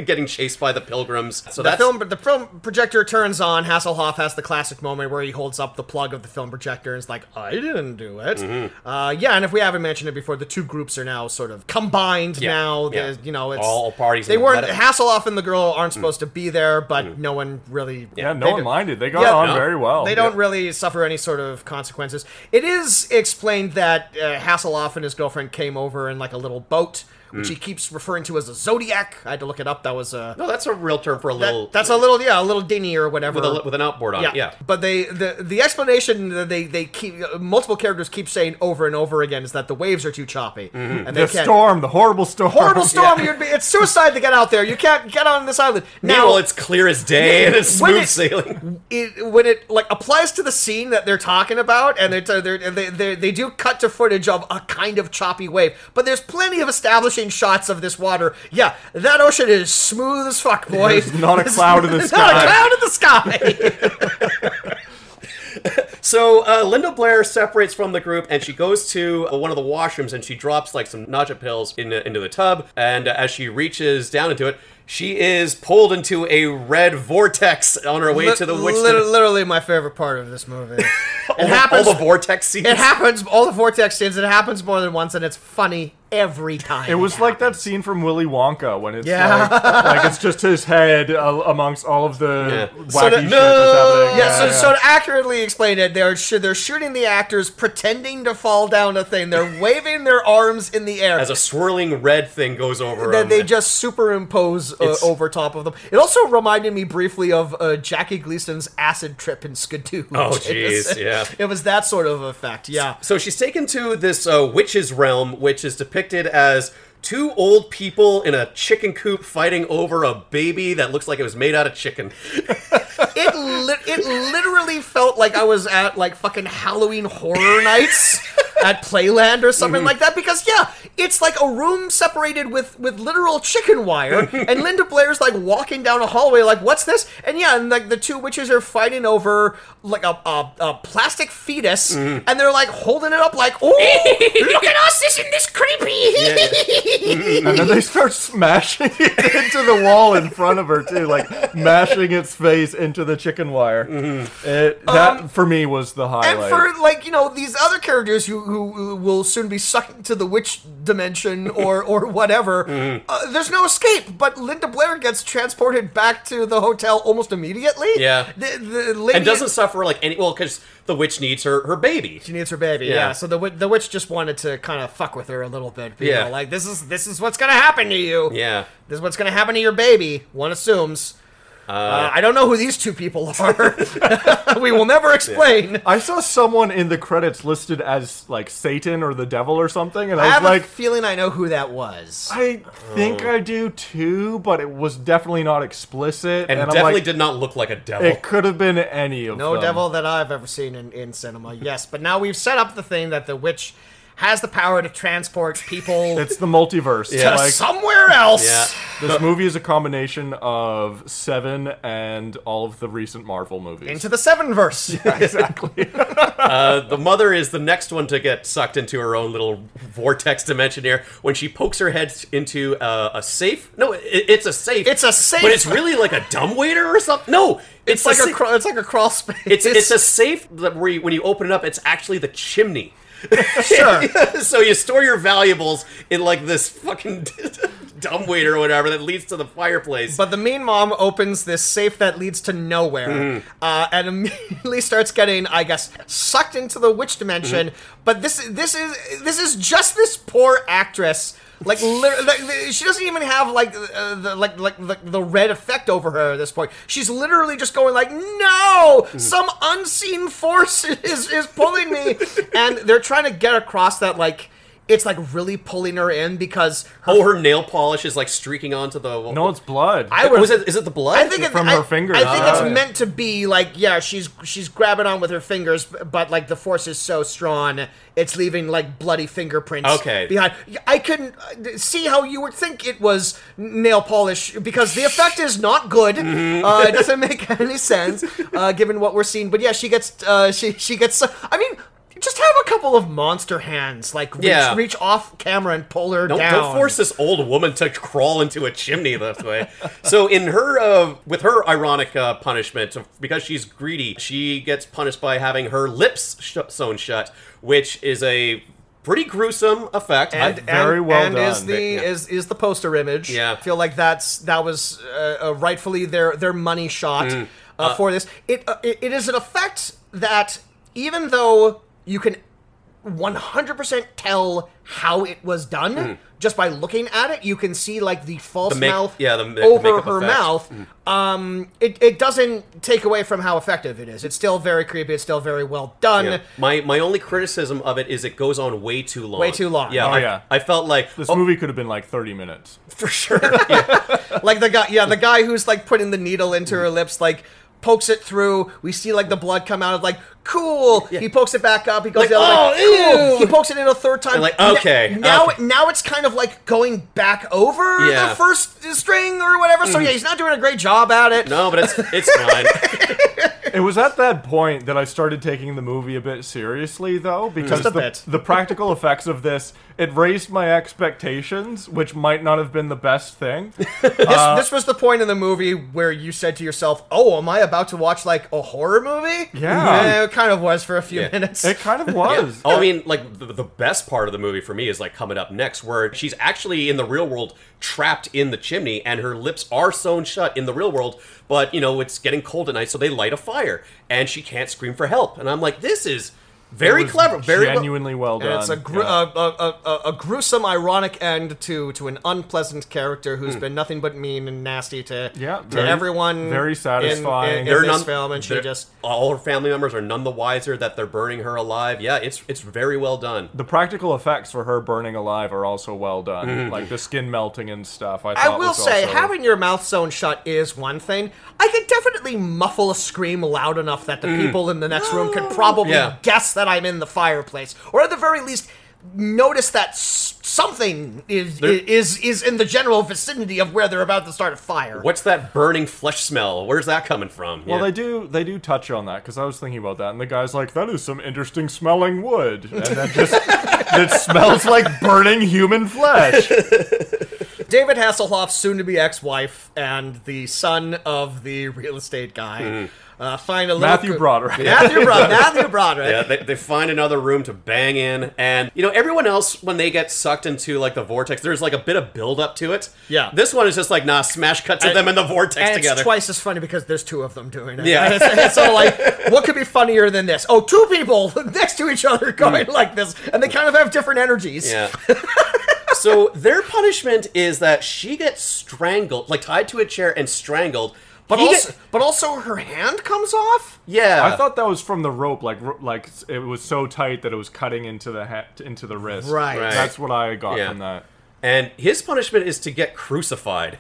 getting chased by the pilgrims. So the that's film, the film projector turns on. Hasselhoff has the classic moment where he holds up the plug of the film projector and is like, "I didn't do it." Mm-hmm. Uh, yeah, and if we haven't mentioned it before, the two groups are now sort of combined. Yeah, now, yeah. There's- you know, it's All parties They weren't Hasselhoff and the girl aren't supposed to be there, but no one really. Yeah, no one do- minded. They got Yeah, on no. very well. They don't really suffer any sort of consequences. It is explained that uh, Hasselhoff and his girlfriend came over in like a little boat, Mm. which he keeps referring to as a zodiac. I had to look it up. That was a no, that's a real term for a little that, that's a little yeah, a little dinghy or whatever. with, a, with an outboard on yeah. it. Yeah. But they the the explanation that they they keep multiple characters keep saying over and over again is that the waves are too choppy Mm-hmm. and they The can't. storm, the horrible storm. Horrible storm! Yeah. You'd be, it's suicide to get out there. You can't get on this island. Now, Meanwhile, it's clear as day and it's When smooth it- sailing. it, when it like applies to the scene that they're talking about, and they're, they're, they they they do cut to footage of a kind of choppy wave, but there's plenty of establishing shots of this water. Yeah, that ocean is smooth as fuck, boy. There's not a cloud in the There's Not a sky. cloud in the sky. So uh, Linda Blair separates from the group and she goes to uh, one of the washrooms and she drops like some nausea pills in, into the tub. And uh, as she reaches down into it, she is pulled into a red vortex on her way to the witch. Lit- literally my favorite part of this movie. It all, happens. all the vortex scenes. it happens. All the vortex scenes. It happens more than once, and it's funny every time. It was like that scene from Willy Wonka when it's Yeah. like, like it's just his head uh, amongst all of the Yeah. wacky So that- shit No! that's happening. Yeah, so, so to accurately explain it, they're sh- they're shooting the actors pretending to fall down a thing. They're waving their arms in the air. As a swirling red thing goes over that them. they just superimpose uh, over top of them. It also reminded me briefly of uh, Jackie Gleason's acid trip in Skidoo. Oh, It jeez, yeah. It was that sort of effect, yeah. So she's taken to this uh, witch's realm, which is depicted as two old people in a chicken coop fighting over a baby that looks like it was made out of chicken. It li- it literally felt like I was at like fucking Halloween horror nights at Playland or something Mm-hmm. like that because yeah, it's like a room separated with with literal chicken wire and Linda Blair's like walking down a hallway like what's this? And yeah, and like the two witches are fighting over like a a, a plastic fetus Mm-hmm. and they're like holding it up like, "Oh, look at us, isn't this creepy?" And then they start smashing it into the wall in front of her too, like mashing its face into the chicken wire. It, that for me was the Mm-hmm. And for like you know these other characters who, who, who will soon be sucked into the witch dimension or or whatever, Mm-hmm. uh, there's no escape. But Linda Blair gets transported back to the hotel almost immediately. Yeah. the, the lady and doesn't suffer like any well because the witch needs her her baby. She needs her baby. Yeah. Yeah. So the the witch just wanted to kind of fuck with her a little bit. You Yeah. know, like this is this is what's gonna happen to you. Yeah. This is what's gonna happen to your baby. One assumes. Uh, I don't know who these two people are. we will never explain. I saw someone in the credits listed as like Satan or the devil or something, and I, I was have like, a feeling I know who that was. I think I do too, but it was definitely not explicit, And, and, I'm definitely like, did not look like a devil. it could have been any of them. No them. devil that I've ever seen in, in cinema. Yes, but now we've set up the thing that the witch has the power to transport people It's the multiverse. to Like somewhere else. yeah. this movie is a combination of Seven and all of the recent Marvel movies. Into the Seven verse. exactly. Uh, the mother is the next one to get sucked into her own little vortex dimension here when she pokes her head into uh, a safe. No, it, it's a safe. It's a safe. but it's really like a dumbwaiter or something. No, It's, it's, like a, a it's like a crawl space. it's it's a safe that where you, when you open it up, it's actually the chimney. sure. so you store your valuables in like this fucking dumbwaiter or whatever that leads to the fireplace. But the mean mom opens this safe that leads to nowhere, Mm-hmm. uh, and immediately starts getting, I guess, sucked into the witch dimension. Mm-hmm. But this, this is, this is just this poor actress. Like, lit- like, she doesn't even have like uh, the like like the, the red effect over her at this point. She's literally just going like, "No, Mm-hmm. some unseen force is is pulling me," and they're trying to get across that like it's like really pulling her in because her Oh, her nail polish is like streaking onto the. No, it's blood. I was was it? Is it the blood? I think it, From I, her fingers. I think Ah. it's meant to be like yeah, she's she's grabbing on with her fingers, but like the force is so strong, it's leaving like bloody fingerprints. Okay. behind. I couldn't uh, see how you would think it was nail polish because the effect is not good. Mm-hmm. Uh, it doesn't make any sense uh, given what we're seeing. But yeah, she gets uh, she she gets. I mean. Just have a couple of monster hands, like reach, Yeah. reach off camera and pull her Don't, down. don't force this old woman to crawl into a chimney this way. so in her, uh, with her ironic uh, punishment, because she's greedy, she gets punished by having her lips sh- sewn shut, which is a pretty gruesome effect. and, I- Very and, well and is the Yeah. is is the poster image. Yeah. I feel like that's that was uh, uh, rightfully their their money shot Mm. uh, for this. It, uh, it it is an effect that even though you can 100% tell how it was done just by looking at it, you can see like the false Mm. The make- mouth yeah, the ma- over her effect. Mm. mouth. Um, it it doesn't take away from how effective it is. It's still very creepy. It's still very well done. yeah. My my only criticism of it is it goes on way too long. Way too long. Yeah, Oh, I, yeah. I felt like this oh, movie could have been like 30 minutes. for sure. Yeah. like the guy yeah the guy who's like putting the needle into her lips like pokes it through we see like the blood come out of like cool he pokes it back up he goes Like, the other oh, way cool ew. he pokes it in a third time And like, okay, now okay. now it's kind of like going back over Yeah. Mm. the first string or whatever so yeah he's not doing a great job at it no, but it's it's fine. It was at that point that I started taking the movie a bit seriously, though, because Just a the, bit. the practical effects of this it raised my expectations, which might not have been the best thing. this, this was the point in the movie where you said to yourself oh am i about to watch like a horror movie Yeah. it kind of was for a few Yeah. minutes It kind of was. Oh, I mean, like the, the best part of the movie for me is like coming up next, where she's actually in the real world trapped in the chimney, and her lips are sewn shut in the real world. But you know, it's getting cold at night, so they light a fire, and she can't scream for help. And I'm like, this is very clever, very well- genuinely well, done. And it's a, gru- Yeah. a, a, a, a gruesome, ironic end to to an unpleasant character who's been nothing but mean and nasty to Yeah, to very- everyone. very satisfying. in, in, They're this none- film, and she just all her family members are none the wiser that they're burning her alive. Yeah, it's it's very well done. the practical effects for her burning alive are also well done, Mm-hmm. like the skin melting and stuff. I, I will was say, also- having your mouth sewn shut is one thing. I could definitely muffle a scream loud enough that the people in the next room could probably Mm. Yeah. guess that I'm in the fireplace, or at the very least, notice that something is There- is is in the general vicinity of where they're about to start a fire. What's that burning flesh smell? Where's that coming from? Well, Yeah. they do they do touch on that because I was thinking about that, and the guy's like, "That is some interesting smelling wood," and that just it smells like burning human flesh. David Hasselhoff's soon-to-be ex-wife and the son of the real estate guy mm-hmm. Uh, find a little Matthew co- Broderick. Matthew, Bro- Matthew Broderick. Yeah, they, they find another room to bang in, and you know everyone else when they get sucked into like the vortex, there's like a bit of build up to it. Yeah. this one is just like nah, smash cut to And- them in the vortex and together. it's twice as funny because there's two of them doing it. Yeah. And it's- so like, what could be funnier than this? Oh, two people next to each other going like this, and they kind of have different energies. yeah. so their punishment is that she gets strangled, like tied to a chair and strangled. But He also, get- but also, her hand comes off. yeah, I thought that was from the rope, like like it was so tight that it was cutting into the ha- into the wrist. Right. Right. That's what I got Yeah. from that. and his punishment is to get crucified.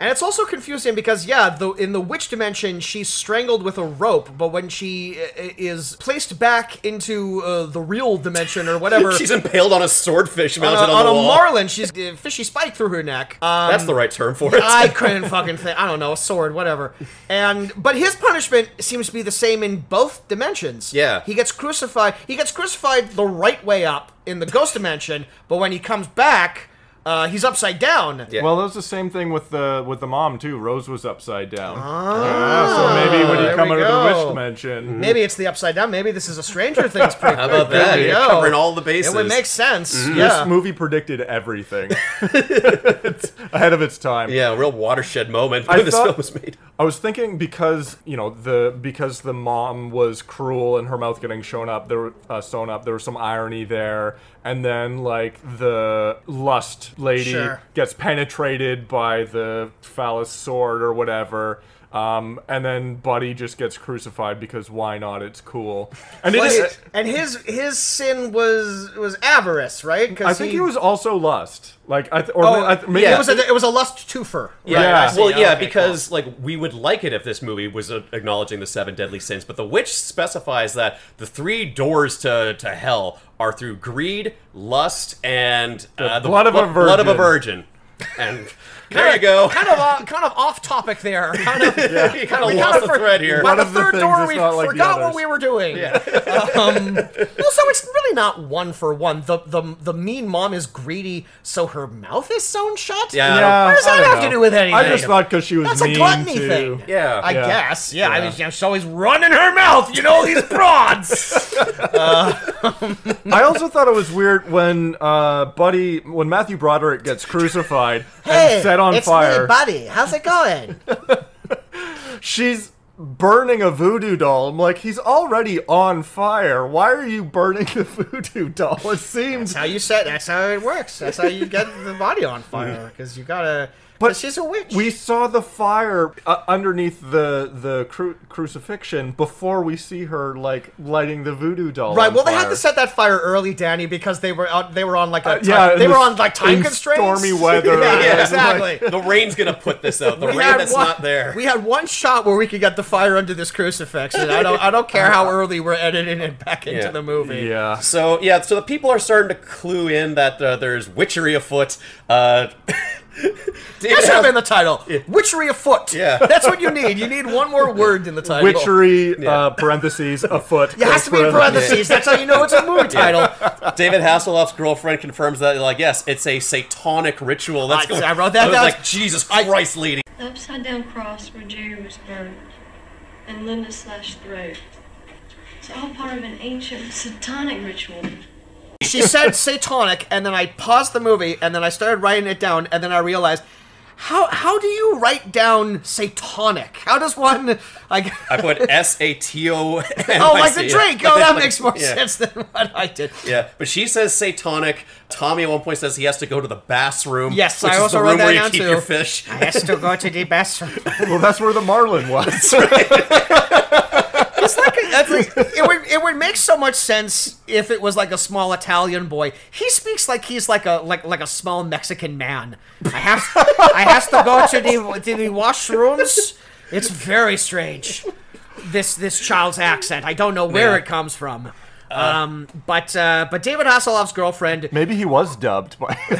And it's also confusing because, yeah, the, in the witch dimension, she's strangled with a rope, but when she uh, is placed back into uh, the real dimension or whatever, She's impaled on a swordfish on mounted a, on, on a marlin, she's uh, fishy spike through her neck. Um, That's the right term for it. I couldn't fucking think. I don't know, a sword, whatever. And but his punishment seems to be the same in both dimensions. Yeah. he gets crucified. He gets crucified the right way up in the ghost dimension, but when he comes back, uh, he's upside down. Yeah. Well, that was the same thing with the with the mom too. Rose was upside down. Yeah, so maybe when you come we out of the go. witch dimension, Maybe it's the upside down. Maybe this is a Stranger Things prequel. How about that? There you You're go. covering all the bases. It would make sense. Mm-hmm. Yeah. this movie predicted everything. it's ahead of its time. Yeah, a real watershed moment I when this thought- film was made. I was thinking because you know the because the mom was cruel and her mouth getting shown up there uh, sewn up there was some irony there and then like the lust lady Sure. gets penetrated by the phallus sword or whatever Um, and then Buddy just gets crucified because why not? It's cool. And it But is, it- and his his sin was was avarice, right? I think he was also lust. Like, I th- or Oh, I th- maybe yeah. it was a it was a lust twofer. Yeah, Yeah. Well, yeah, Okay, because like we would like it if this movie was uh, acknowledging the seven deadly sins, but the witch specifies that the three doors to to hell are through greed, lust, and uh, the blood of a blood of a virgin. virgin. And there you go. kind of uh, kind of off topic there. Kind of, you kind of we lost kind the thread here. By One the of the third door, we like forgot what we were doing. um, well, so it's really not one for one. The the the mean mom is greedy, so her mouth is sewn shut. Yeah, I Yeah, What does that don't have to do with anything? I just thought because she was That's a mean gluttony to. thing. Yeah. I Yeah. guess. Yeah, I Yeah. mean, you know, she's always running her mouth. You know, these broads. I also thought it was weird when uh, Buddy, when Matthew Broderick gets crucified and set on fire. buddy. How's it going? she's burning a voodoo doll. I'm like, he's already on fire. Why are you burning the voodoo doll? It seems. That's how you set. That's how it works. That's how you get the body on fire. Because you gotta. But But she's a witch. We saw the fire uh, underneath the the cru- crucifixion before we see her like lighting the voodoo doll. Right. on Well, they had to set that fire early, Danny, because they were out, they were on like a Uh, time, yeah, they were on like time in constraints. stormy weather. yeah, Yeah, exactly. The rain's gonna put this out. The We rain had that's one- not there. We had one shot where we could get the fire under this crucifix, and I don't I don't care how early we're editing it back into Yeah. the movie. Yeah. So yeah, so the people are starting to clue in that uh, there's witchery afoot. Uh, That should have been the title. Witchery afoot. Yeah. That's what you need. You need one more word in the title. Witchery uh, parentheses afoot. It has to be in parentheses. That's how you know it's a movie title. David Hasselhoff's girlfriend confirms that, like, yes, it's a satanic ritual. That's I- going. I wrote that was down. Like Jesus Christ, lady. The upside down cross where Jerry was burned, and Linda slashed throat. It's all part of an ancient satanic ritual. She said satanic, and then I paused the movie, and then I started writing it down, and then I realized. How, how do you write down satanic? How does one like I put S A T O. Oh, like the drink. Oh, that makes more yeah. sense than what I did. Yeah, but she says satanic. Tommy at one point says he has to go to the bathroom. Yes, which I is also the wrote room that where you down keep too. your fish. I has to go to the bathroom. Well, that's where the Marlin was. It's like, a, that's like it would it would make so much sense if it was like a small Italian boy. He speaks like he's like a like like a small Mexican man. I have I has to go to the to the washrooms. It's very strange. This this child's accent. I don't know where Yeah. it comes from. Um, but uh, but David Hasselhoff's girlfriend. Maybe he was dubbed by. By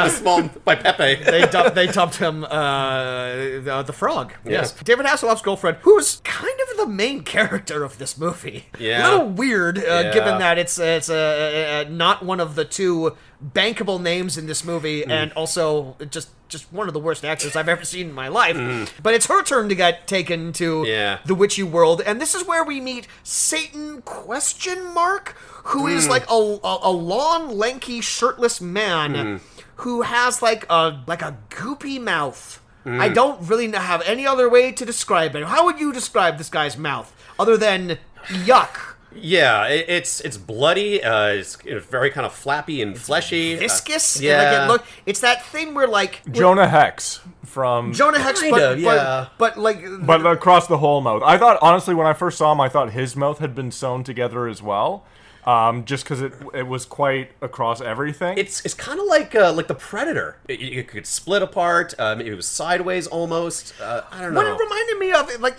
the small by Pepe. they dubbed, they dubbed him uh, the, the frog. Yes, David Hasselhoff's girlfriend, who's kind of the main character of this movie. Yeah. a little weird, uh, Yeah. given that it's uh, it's uh, uh, not one of the two bankable names in this movie, Hmm. and also just just one of the worst actors I've ever seen in my life. But it's her turn to get taken to. Yeah. the witchy world, and this is where we meet Satan question mark, who is Hmm. like a, a, a long, lanky, shirtless man Hmm. who has like a like a goopy mouth. Hmm. I don't really have any other way to describe it. How would you describe this guy's mouth other than yuck? Yeah, it, it's it's bloody. Uh, it's, it's very kind of flappy and fleshy. Uh, Viscous? yeah. Like it look it's that thing where like Jonah Hex from. Jonah Hex Kind but, of, yeah. but but like but across the whole mouth. I thought honestly when I first saw him, I thought his mouth had been sewn together as well, um, just because it it was quite across everything. It's it's kind of like uh, like the Predator. It, it could split apart. Um, it was sideways almost. Uh, I don't know. What it reminded me of, like,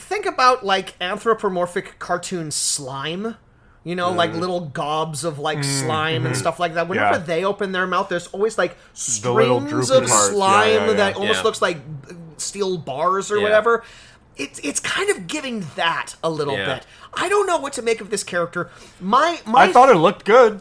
think about like anthropomorphic cartoon slime. You know, like little gobs of like slime and stuff like that. Whenever Yeah. they open their mouth, there's always like strings of parts. Slime yeah, yeah. that almost Yeah. looks like uh, steel bars or Yeah. whatever. It's it's kind of giving that a little Yeah. bit. I don't know what to make of this character. My my I thought it looked good.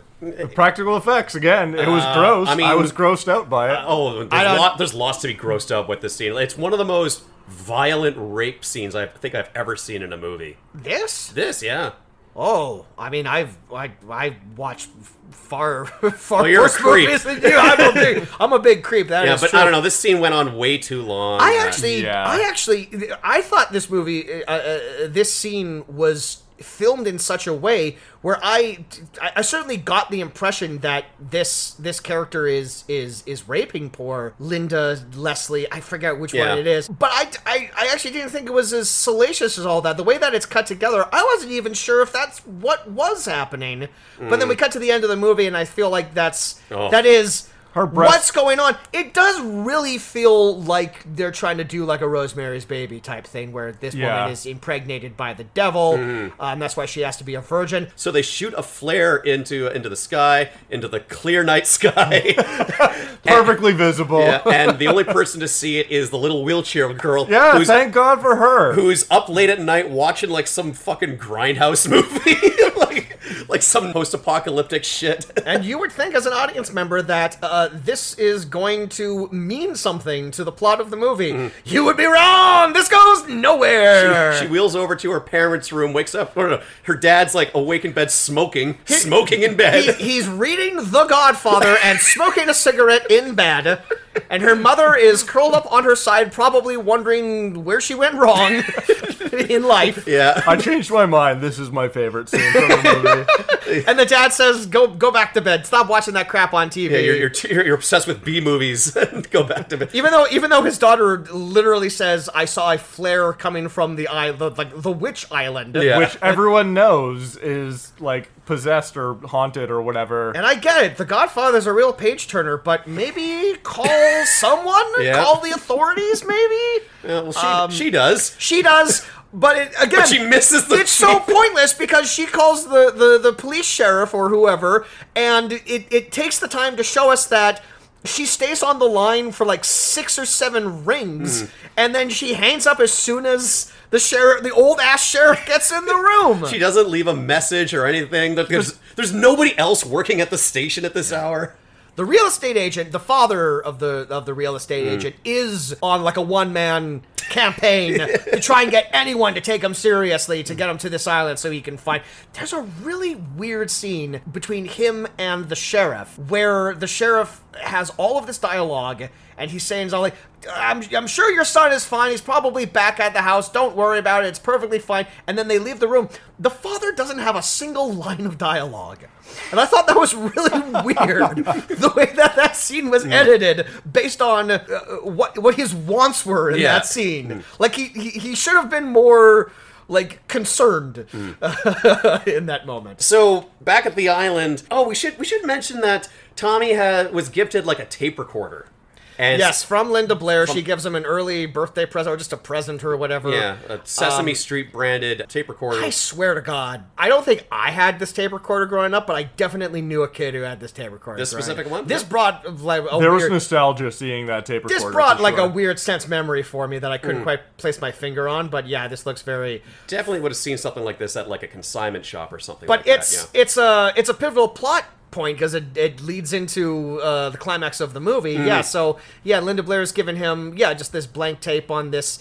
Practical effects again. It was uh, gross. I, mean, I was grossed out by it. Uh, oh, there's, lot, there's lots to be grossed out with this scene. It's one of the most violent rape scenes I think I've ever seen in a movie. this. This, yeah. Oh, I mean, I've I I watched far far Well, you're a worse creep. movies than you. I'm a big I'm a big creep. That is Yeah, but true. I don't know. This scene went on way too long. I Uh, actually, Yeah. I actually, I thought this movie, uh, uh, this scene was filmed in such a way where I, I I certainly got the impression that this this character is is is raping poor Linda Leslie. I forget which Yeah. one it is, but I, I I actually didn't think it was as salacious as all that. The way that it's cut together, I wasn't even sure if that's what was happening. But then hmm. we cut to the end of the movie, and I feel like that's Oh. that is Her breast- what's going on. It does really feel like they're trying to do like a Rosemary's Baby type thing, where this Yeah. woman is impregnated by the devil, mm-hmm. uh, and that's why she has to be a virgin. So they shoot a flare into into the sky, into the clear night sky. Perfectly visible. Yeah, and the only person to see it is the little wheelchair girl Yeah, thank God for her. who's up late at night watching like some fucking grindhouse movie. like like some post-apocalyptic shit. and you would think, as an audience member, that uh, this is going to mean something to the plot of the movie. You would be wrong. This goes nowhere. She wheels over to her parents' room, wakes up. Or no, her dad's like awake in bed, smoking, smoking in bed. He- he's reading The Godfather and smoking a cigarette in bed, and her mother is curled up on her side, probably wondering where she went wrong in life. yeah, I changed my mind. This is my favorite scene from the movie. And the dad says, "Go, go back to bed. Stop watching that crap on TV." yeah. You're, you're you're you're obsessed with B movies. Go back to bed. even though, even though his daughter literally says, "I saw a flare coming from the island, like the witch island." Yeah. Which everyone knows is like possessed or haunted or whatever. And I get it. The Godfather's a real page turner, but maybe call someone, Yeah. call the authorities, maybe. Yeah, well, she Um, she does. She does, but it, again, But she misses the It's so pointless because she calls the, the, the police sheriff or whoever, and it, it takes the time to show us that she stays on the line for like six or seven rings, Hmm. and then she hangs up as soon as the sheriff, the old ass sheriff, gets in the room. She doesn't leave a message or anything. There's, there's nobody else working at the station at this hour. the real estate agent, the father of the of the real estate Hmm. agent, is on like a one man campaign to try and get anyone to take him seriously to get him to this island so he can find. There's a really weird scene between him and the sheriff where the sheriff has all of this dialogue and he's saying all like. I'm, I'm sure your son is fine. He's probably back at the house. Don't worry about it. It's perfectly fine. And then they leave the room. The father doesn't have a single line of dialogue. And I thought that was really weird. the way that that scene was edited based on uh, what what his wants were in Yeah. that scene. Like he, he he should have been more like concerned in that moment. So back at the island, oh, we should we should mention that Tommy had was gifted like a tape recorder. And Yes, from Linda Blair, she gives him an early birthday present or just a present or whatever. yeah, a Sesame Um, Street branded tape recorder. I swear to God, I don't think I had this tape recorder growing up, but I definitely knew a kid who had this tape recorder. This specific one? This Yeah. brought like a there was weird, nostalgia seeing that tape recorder. this brought like sure. a weird sense memory for me that I couldn't quite place my finger on. But yeah, this looks very. Definitely would have seen something like this at like a consignment shop or something. But like it's that, yeah. it's a it's a pivotal plot point because it, it leads into uh, the climax of the movie. Mm. Yeah, so yeah, Linda Blair's given him yeah just this blank tape on this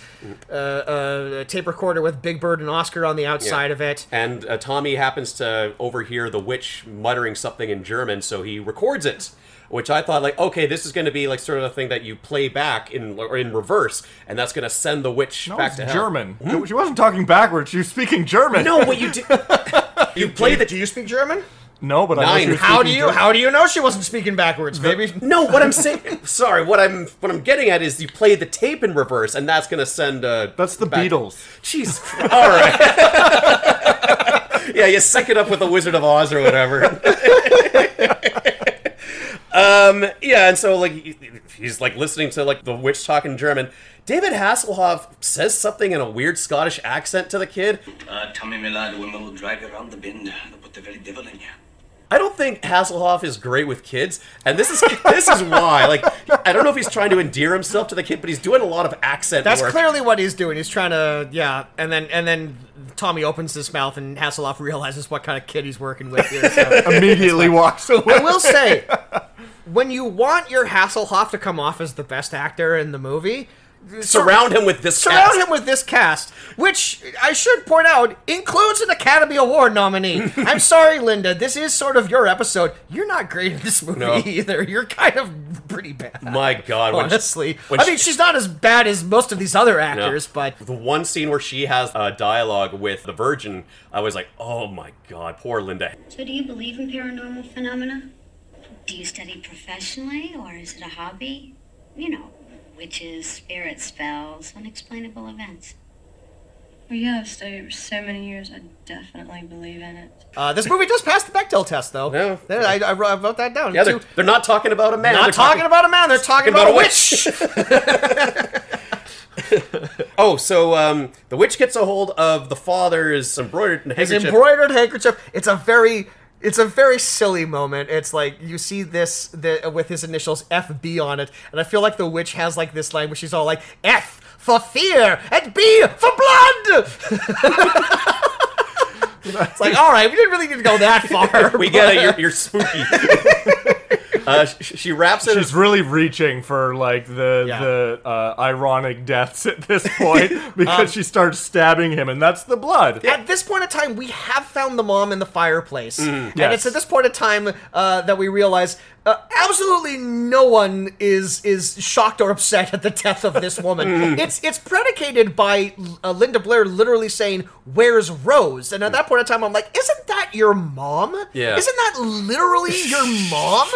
uh, uh, tape recorder with Big Bird and Oscar on the outside of it. And uh, Tommy happens to overhear the witch muttering something in German, so he records it. Which I thought, like, okay, this is going to be like sort of a thing that you play back in or in reverse, and that's going to send the witch No, back it's to hell. German. She wasn't talking backwards. She was speaking German. No, what you do? you play the. Do you speak German? No, but I know Nine. How do you German. how do you know she wasn't speaking backwards, baby? No, what I'm saying. sorry, what I'm what I'm getting at is you play the tape in reverse, and that's going to send. Uh, That's the back- Beatles. Jesus. Christ. All right. yeah, you sync it up with the Wizard of Oz or whatever. um, yeah, and so like he- he's like listening to like the witch talk in German. David Hasselhoff says something in a weird Scottish accent to the kid. Uh, Tommy, my lad, women will drive you around the bend. They'll put the very devil in you. I don't think Hasselhoff is great with kids, and this is this is why. Like, I don't know if he's trying to endear himself to the kid, but he's doing a lot of accent That's work. clearly what he's doing. He's trying to yeah, and then and then Tommy opens his mouth and Hasselhoff realizes what kind of kid he's working with here. So. Immediately walks away. I will say, when you want your Hasselhoff to come off as the best actor in the movie, Surround him with this surround cast. him with this cast, which I should point out includes an Academy Award nominee. I'm sorry, Linda, this is sort of your episode. You're not great in this movie No. either. You're kind of pretty bad. My God, when she- honestly, when I mean, she- she's not as bad as most of these other No. actors, but the one scene where she has a dialogue with the Virgin, I was like, oh my God, poor Linda. So, do you believe in paranormal phenomena? Do you study professionally, or is it a hobby? You know, witches, spirit spells, unexplainable events. Well, yeah, I've studied for so many years, I definitely believe in it. uh, this movie does pass the Bechdel test, though. Yeah. There, I, I wrote I wrote that down. Yeah, they're, they're not talking about a man. not they're talking about a man. They're talking, about about, a a witch. Oh, so um, the witch gets a hold of the father's embroidered His handkerchief. embroidered handkerchief. It's a very it's a very silly moment. It's like you see this the, with his initials FB on it, and I feel like the witch has like this line where she's all like F for fear and B for blood. it's like all right, we didn't really need to go that far. we get it. You're, you're spooky. uh, sh- she wraps it. She's really reaching for like the Yeah. the uh, ironic deaths at this point because she starts stabbing him, and that's the blood. At this point in time, we have found the mom in the fireplace, and Yes. it's at this point in time uh, that we realize uh, absolutely no one is is shocked or upset at the death of this woman. it's it's predicated by uh, Linda Blair literally saying, "Where's Rose?" And at that point in time, I'm like, "Isn't that your mom? Yeah. Isn't that literally your mom?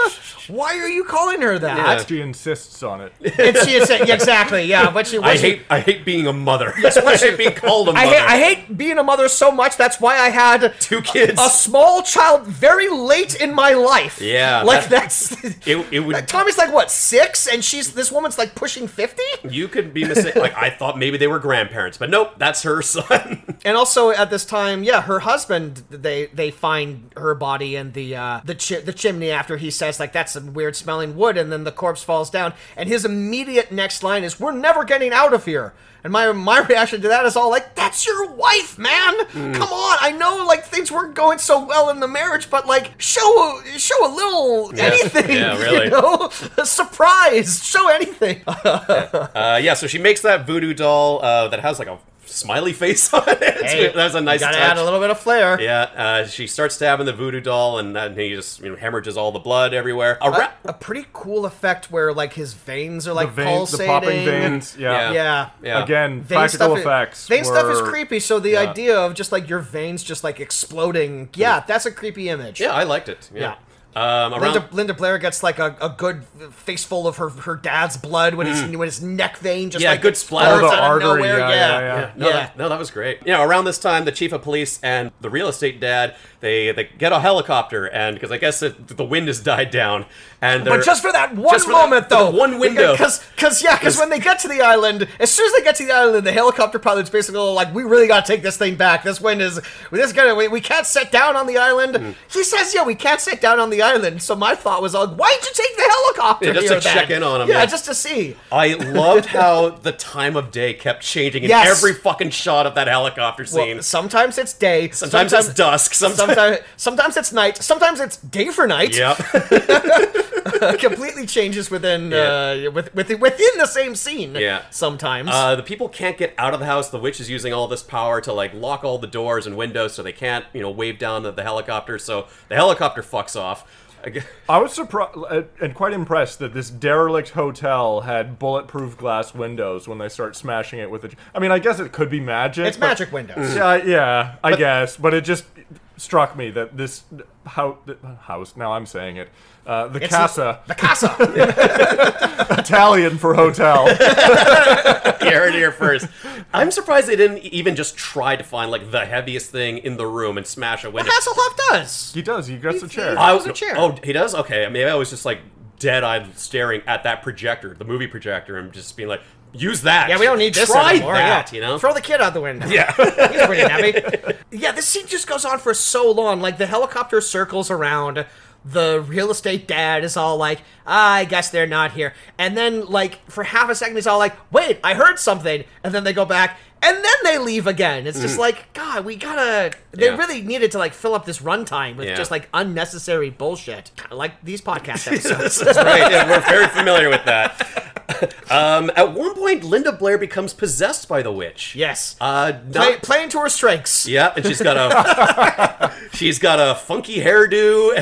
Why are you calling her that?" Yeah. She insists on it. And she is saying, yeah, exactly, yeah. But she, I what she- hate. I hate being a mother. what I she- hate being called a I mother. hate, I hate being a mother so much. That's why I had Two kids. a small child very late in my life. Yeah, like that- that's. It, it would. Tommy's like what six, and she's this woman's like pushing fifty. You could be mistaken. Like I thought maybe they were grandparents, but nope, that's her son. And also at this time, yeah, her husband they they find her body in the uh, the chi- the chimney after he says like that's some weird smelling wood, and then the corpse falls down, and his immediate next line is "We're never getting out of here." And my my reaction to that is all like, "That's your wife, man! Come on! I know like things weren't going so well in the marriage, but like show a, show a little anything, yeah, really. you know, a surprise, show anything." Uh, yeah, so she makes that voodoo doll uh, that has like a smiley face on it. Hey, That's a nice Gotta touch. add a little bit of flair. Yeah, uh, she starts stabbing the voodoo doll, and then he just you know, hemorrhages all the blood everywhere. A a, ra- a pretty cool effect where like his veins are like the veins, the pulsating. popping veins. Yeah. Yeah. Yeah. Again, Vein practical stuff is- effects. vein stuff is creepy, so the yeah. idea of just like your veins just like exploding, yeah, that's a creepy image. yeah, I liked it. Yeah. Yeah. Um, around, Linda, Linda Blair gets like a, a good face full of her her dad's blood when his when his neck vein just Mm. Yeah, like good splatter. Oh, the out of artery, nowhere. yeah, Yeah, yeah, yeah. No, Yeah. That, no, that was great. You know, around this time, the chief of police and the real estate dad they they get a helicopter, and because I guess it, the wind has died down, and But just for that one for moment, for the though, one window. because because yeah, because when they get to the island, as soon as they get to the island, the helicopter pilot's basically like, "We really got to take this thing back. This wind is this gonna we, we can't set down on the island." Hmm. He says, "Yeah, we can't set down on the island." So my thought was, like, "Why'd you take the helicopter?" Yeah, just to then? check in on 'em, Yeah, yeah. just to see. I loved how the time of day kept changing in Yes. every fucking shot of that helicopter scene. Well, sometimes it's day. sometimes, it's dusk. Sometimes, Sometimes, sometimes it's night. Sometimes it's day for night. yeah. completely changes within Yeah. uh, with, within within the same scene. Yeah. Sometimes. Uh, the people can't get out of the house. The witch is using all this power to like lock all the doors and windows, so they can't, you know, wave down the, the helicopter. So the helicopter fucks off. I was surprised and quite impressed that this derelict hotel had bulletproof glass windows when they start smashing it with it. I mean, I guess it could be magic. it's but- magic windows. Yeah, yeah, I guess, but it just struck me that this how house. Now I'm saying it. Uh, the It's casa, The casa. Italian for hotel. you heard it here first. I'm surprised they didn't even just try to find like the heaviest thing in the room and smash a window. Hasselhoff does. he does. He gets a chair. I- was a chair. Oh, he does. Okay, maybe I was just like dead-eyed staring at that projector, the movie projector, and just being like, "Use that." Yeah, we don't need this Try anymore. that. yeah. You know. throw the kid out the window. yeah. He's pretty heavy. Yeah, this scene just goes on for so long. Like the helicopter circles around. The real estate dad is all like, I guess they're not here. And then, like, for half a second, he's all like, wait, I heard something. And then they go back, and then they leave again. It's just like, God, we gotta. They Mm. Yeah. really needed to, like, fill up this runtime with Yeah. just, like, unnecessary bullshit. Kind of like these podcast episodes. That's right. Yeah, we're very familiar with that. Um, at one point, Linda Blair becomes possessed by the witch. Yes. Uh, Play, playing to her strengths. yeah, and she's got a she's got a funky hairdo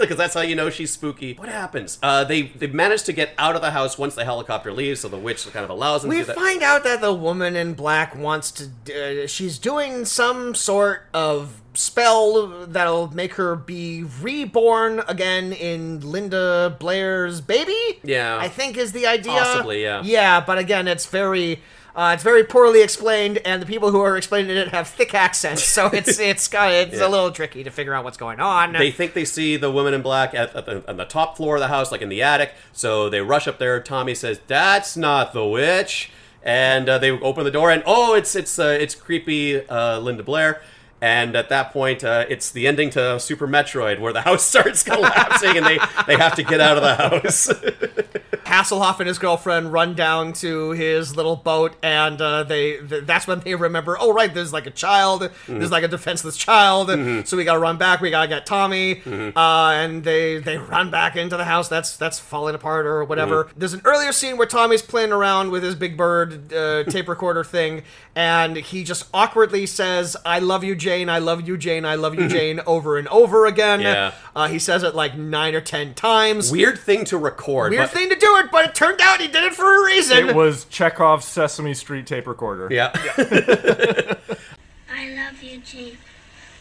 because that's how you know she's spooky. What happens? Uh, they they manage to get out of the house once the helicopter leaves, so the witch kind of allows them We to find out that the woman in black wants to. Uh, she's doing some sort of spell that'll make her be reborn again in Linda Blair's baby. Yeah. I think is the idea. Possibly, yeah. Yeah, but again, it's very. Uh, it's very poorly explained, and the people who are explaining it have thick accents, so it's it's kind of, it's Yeah. a little tricky to figure out what's going on. They think they see the woman in black at, at, the, on the top floor of the house, like in the attic. So they rush up there. Tommy says, "That's not the witch," and uh, they open the door, and oh, it's it's uh, it's creepy uh, Linda Blair. And at that point, uh, it's the ending to Super Metroid, where the house starts collapsing, and they they have to get out of the house. Hasselhoff and his girlfriend run down to his little boat, and uh, they th- that's when they remember. Oh, right, there's like a child. There's like a defenseless child. So we gotta run back. We gotta get Tommy. Uh, and they they run back into the house. That's that's falling apart or whatever. There's an earlier scene where Tommy's playing around with his Big Bird uh, tape recorder thing, and he just awkwardly says, "I love you, Jane. I love you, Jane. I love you, Jane," over and over again. Yeah. Uh, he says it like nine or ten times. Weird thing to record. Weird but, thing to do it, but it turned out he did it for a reason. It was Chekhov's Sesame Street tape recorder. Yeah. I love you, Jane.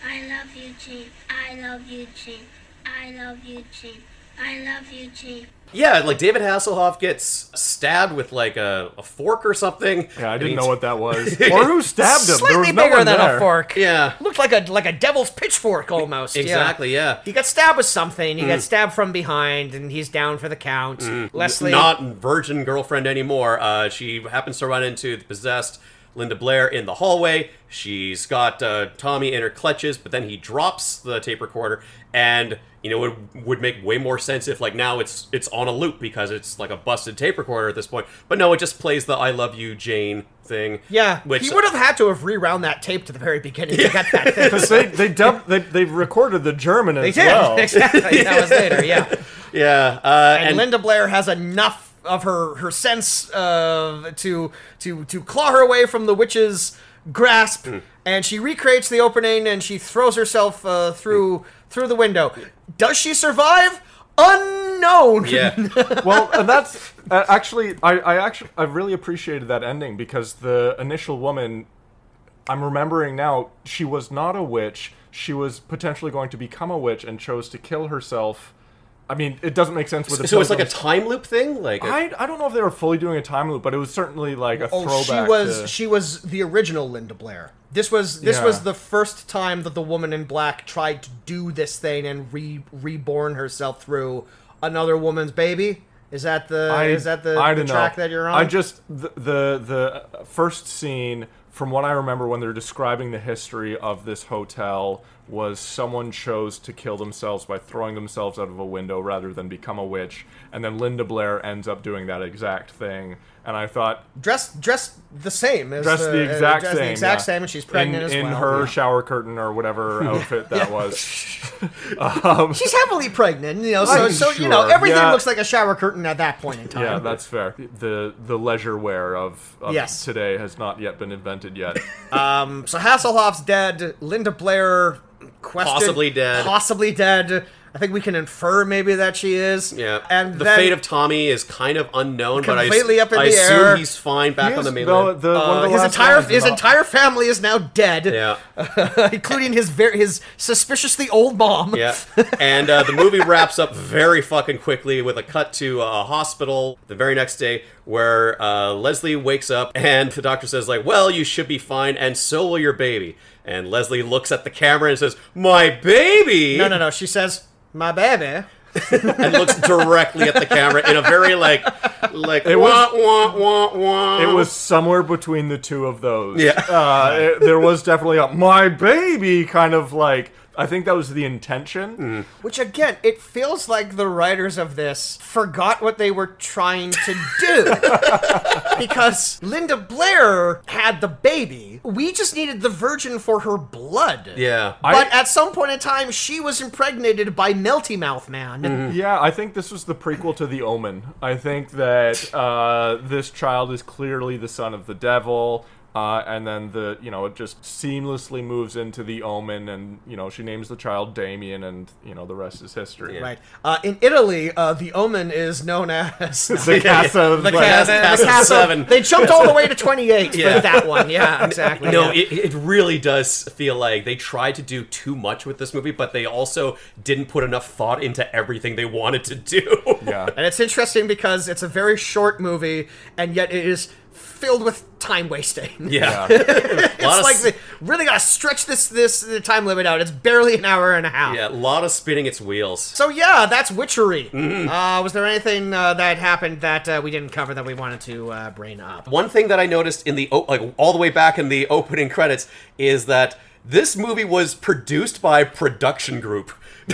I love you, Jane. I love you, Jane. I love you, Jean. I love you, Jean. yeah, like David Hasselhoff gets stabbed with like a, a fork or something. Yeah, I didn't know what that was. or who stabbed him. there Slightly was no bigger one than there. a fork. Yeah. Looked like a like a devil's pitchfork almost. Exactly, yeah. He got stabbed with something. He got stabbed from behind, and he's down for the count. Leslie. not virgin girlfriend anymore. Uh, she happens to run into the possessed Linda Blair in the hallway. She's got uh, Tommy in her clutches, but then he drops the tape recorder, and you know it would make way more sense if like now it's it's on a loop because it's like a busted tape recorder at this point. But no, it just plays the "I love you, Jane" thing. yeah, which he would have had to have rewound that tape to the very beginning to get that thing. Because they they dubbed they they recorded the German as They did well. exactly. That was later. Yeah. yeah, uh, and, and, Linda Blair has enough of her her sense uh, to to to claw her away from the witch's grasp, Hmm. and she recreates the opening and she throws herself uh, through through the window. Does she survive? Unknown. yeah, well, and that's uh, actually I, I actually I really appreciated that ending because the initial woman I'm remembering now she was not a witch. She was potentially going to become a witch and chose to kill herself. I mean, it doesn't make sense with the so it's like a time loop thing. Like, a- I, I don't know if they were fully doing a time loop, but it was certainly like a Oh, throwback. she was to- she was the original Linda Blair. This was this Yeah. was the first time that the woman in black tried to do this thing and re reborn herself through another woman's baby. Is that the I, is that the, the track know. that you're on? I just the, the the first scene from what I remember when they're describing the history of this hotel was someone chose to kill themselves by throwing themselves out of a window rather than become a witch, and then Linda Blair ends up doing that exact thing. And I thought, dressed dressed the same as dressed the uh, exact dressed same, the exact yeah. same, and she's pregnant in, as in well. her yeah. shower curtain or whatever outfit that was. She's heavily pregnant, you know. So, I'm so you know, everything yeah. looks like a shower curtain at that point in time. Yeah, that's fair. The the leisure wear of, of Yes. today has not yet been invented yet. Um, so Hasselhoff's dead. Linda Blair, question, Possibly dead. Possibly dead. I think we can infer maybe that she is. Yeah, And the fate of Tommy is kind of unknown, but I, Completely up in I the assume air. he's fine back He on the is- mainland. the- the- one of uh, the his last entire lines his about- entire family is now dead. yeah, including his very his suspiciously old mom. yeah. And uh, the movie wraps up very fucking quickly with a cut to a hospital the very next day where uh, Leslie wakes up and the doctor says like, "Well, you should be fine, and so will your baby." And Leslie looks at the camera and says, "My baby," No, no, no. She says, "My baby." and looks directly at the camera in a very like, like It wah, was- wah, wah, wah. It was somewhere between the two of those. Yeah. Uh, it- there was definitely a my baby kind of like I think that was the intention. Which again, it feels like the writers of this forgot what they were trying to do. because Linda Blair had the baby. We just needed the virgin for her blood. Yeah. But at some point in time, she was impregnated by Melty Mouth Man. Yeah, I think this was the prequel to The Omen. I think that uh, this child is clearly the son of the devil. Uh, and then the you know it just seamlessly moves into the omen and you know she names the child Damien and you know the rest is history Right. Uh, in Italy, uh, the Omen is known as the Casa of the, like- Casa, the Casa Casa- Seven. They jumped all the way to 28 Yeah. for that one. Yeah, exactly. No, yeah. it, it really does feel like they tried to do too much with this movie, but they also didn't put enough thought into everything they wanted to do. yeah And it's interesting because it's a very short movie, and yet it is filled with time wasting. Yeah. it's a lot of like s- they really gotta stretch this this the time limit out. It's barely an hour and a half. yeah, a lot of spinning its wheels. So yeah, that's Witchery. Mm-hmm. Uh, was there anything uh, that happened that uh, we didn't cover that we wanted to uh, bring up? One thing that I noticed in the o- like all the way back in the opening credits is that this movie was produced by Production Group.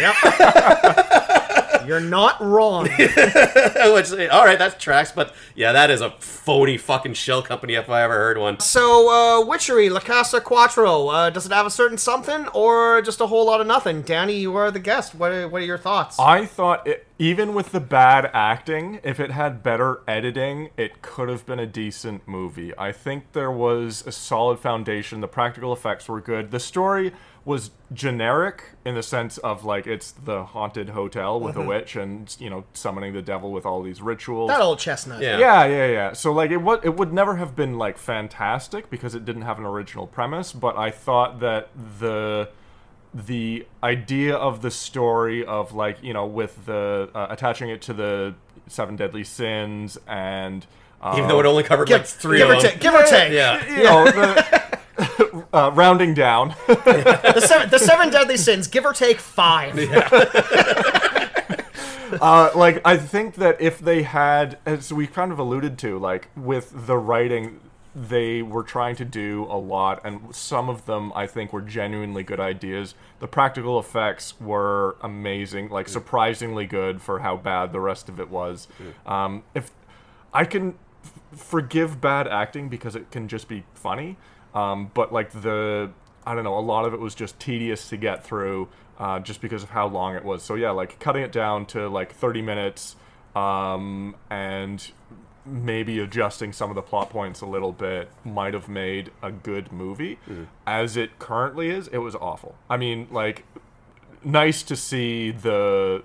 You're not wrong. Which, all right, that tracks, but yeah, that is a phony fucking shell company if I ever heard one. so uh, Witchery, La Casa Quattro. Uh, does it have a certain something or just a whole lot of nothing? Danny, you are the guest. What are, what are your thoughts? I thought it, even with the bad acting, if it had better editing, it could have been a decent movie. I think there was a solid foundation. The practical effects were good. The story was generic in the sense of like it's the haunted hotel with a witch and you know summoning the devil with all these rituals. that old chestnut. Yeah. Yeah, yeah, yeah. So like it would it would never have been like fantastic because it didn't have an original premise, but I thought that the the idea of the story of like, you know, with the uh, attaching it to the seven deadly sins and um, Even though it only covered Give, like three give of or them. take. Give or take. Yeah. you know, the, uh, rounding down. The seven, the seven deadly sins. Give or take five. Uh, like I think that if they had, as we kind of alluded to, like with the writing, they were trying to do a lot, and some of them I think were genuinely good ideas. The practical effects were amazing, like surprisingly good for how bad the rest of it was. Um, if I can f- forgive bad acting because it can just be funny, um, but like the I don't know, a lot of it was just tedious to get through uh, just because of how long it was. So yeah, like cutting it down to like 30 minutes um, and maybe adjusting some of the plot points a little bit might have made a good movie. As it currently is, it was awful. I mean, like nice to see the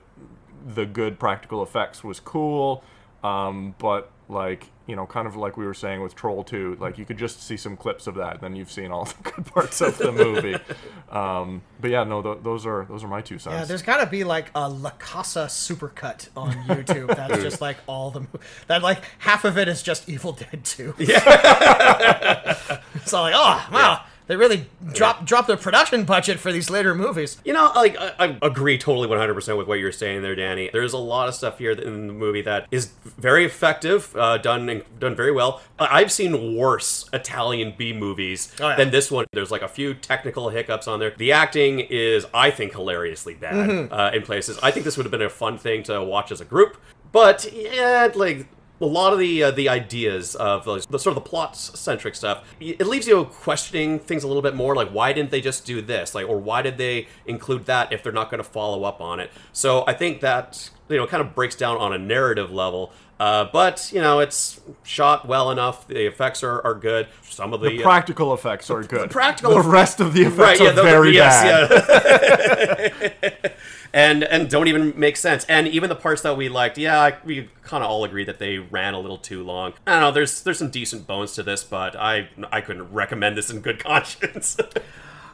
the good practical effects was cool, um, but like you know, kind of like we were saying with Troll Two, like you could just see some clips of that, and then you've seen all the good parts of the movie. Um, but yeah, no, th- those are those are my two cents. Yeah, there's got to be like a La Casa supercut on YouTube. That's just like all the that like half of it is just Evil Dead 2. Yeah. it's all like, oh wow, they really dropped dropped their production budget for these later movies. You know, like I, I agree totally 100% with what you're saying there, Danny. There's a lot of stuff here in the movie that is very effective, uh, done done very well. I've seen worse Italian B movies Oh, yeah. than this one. There's like a few technical hiccups on there. The acting is, I think, hilariously bad Mm-hmm. uh, in places. I think this would have been a fun thing to watch as a group, but yeah, like a lot of the uh, the ideas of those, the sort of the plot centric stuff it leaves you questioning things a little bit more like why didn't they just do this like or why did they include that if they're not going to follow up on it so i think that you know kind of breaks down on a narrative level uh, but you know it's shot well enough the effects are, are good some of the, the uh, practical effects are good. practical The rest of the effects right yeah are the- very yes, bad. yeah. and and don't even make sense. And even the parts that we liked, yeah, I, we kind of all agreed that they ran a little too long. I don't know. There's there's some decent bones to this, but I I couldn't recommend this in good conscience.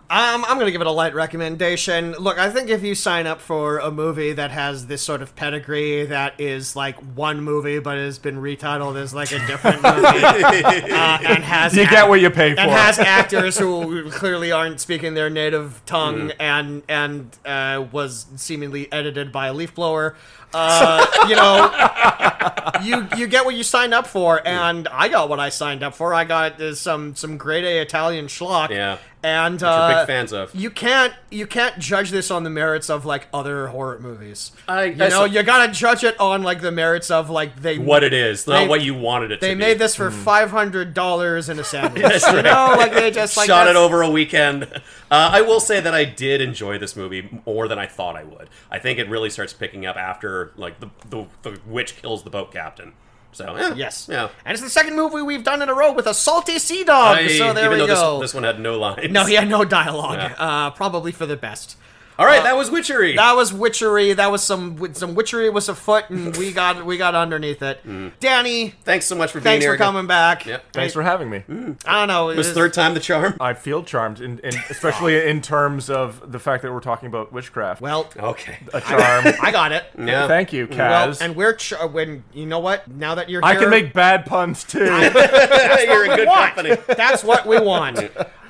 Um, I'm gonna give it a light recommendation. Look, I think if you sign up for a movie that has this sort of pedigree, that is like one movie but has been retitled as like a different movie, uh, and has You get what you pay for. and has actors who clearly aren't speaking their native tongue Mm. and and uh, was seemingly edited by a leaf blower. Uh, you know, you you get what you signed up for, and I got what I signed up for. I got uh, some some grade A Italian schlock. Yeah. and we're uh, big fans of. You can't you can't judge this on the merits of like other horror movies. I- you I know, s- you gotta judge it on like the merits of like they What it is, not what you wanted it They to be. They made this for five hundred dollars in a sandwich. That's You right. know, like they just like shot it over a weekend. Uh, I will say that I did enjoy this movie more than I thought I would. I think it really starts picking up after like the the, the witch kills the boat captain. So eh, Yes. yeah. And it's the second movie we've done in a row with a salty sea dog. I- so there we go. This, this one had no lines. no, he had no dialogue. Yeah. Uh, probably for the best. All right, uh, that was witchery. That was witchery. That was some some witchery was afoot, and we got we got underneath it. Mm-hmm. Danny, Thanks so much for being thanks here. for coming back. Yep. Thanks for having me. Mm. I don't know. It was it's- third time the charm. I feel charmed, in, in, especially in terms of the fact that we're talking about witchcraft. Well, Okay. a charm. I got it. Yeah. Thank you, Well, and we're ch- uh, when you know what? Now that you're I can make bad puns too. You're in good want. company. That's what we want.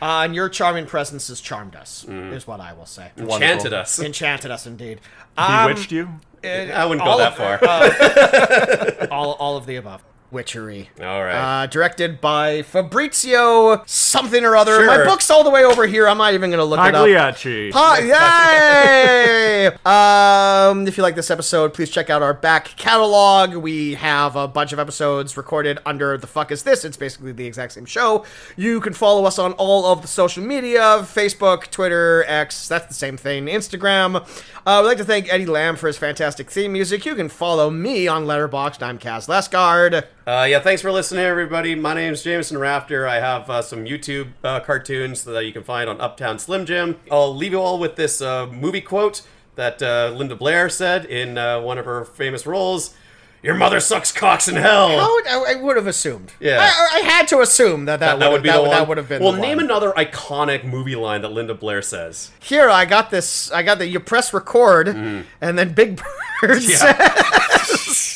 Uh, and your charming presence has charmed us. Mm. Is what I will say. Enchanted us. Enchanted us indeed. Um, Bewitched you. I wouldn't go that of- far. all, all of the above. Witchery. All right. Uh, directed by Fabrizio something or other. My book's all the way over here. I'm not even going to look it up. Pagliacci. Pa- Yay! um, if you like this episode, please check out our back catalog. We have a bunch of episodes recorded under the fuck is this? It's basically the exact same show. You can follow us on all of the social media Facebook, Twitter, X, that's the same thing, Instagram. Uh, we'd like to thank Eddie Lamb for his fantastic theme music. You can follow me on Letterboxd. I'm Kaz Lesgard. Uh, yeah, thanks for listening, everybody. My name's Jameson Rafter. I have uh, some YouTube uh, cartoons that you can find on Uptown Slim Jim. I'll leave you all with this uh, movie quote that uh, Linda Blair said in uh, one of her famous roles Your mother sucks cocks in hell. I, I would have assumed. Yeah. I, I had to assume that that, that would that, the would- one. that would have been. Well, the name one. another iconic movie line that Linda Blair says. Here, I got this. I got that. You press record, Mm-hmm. and then Big Bird says.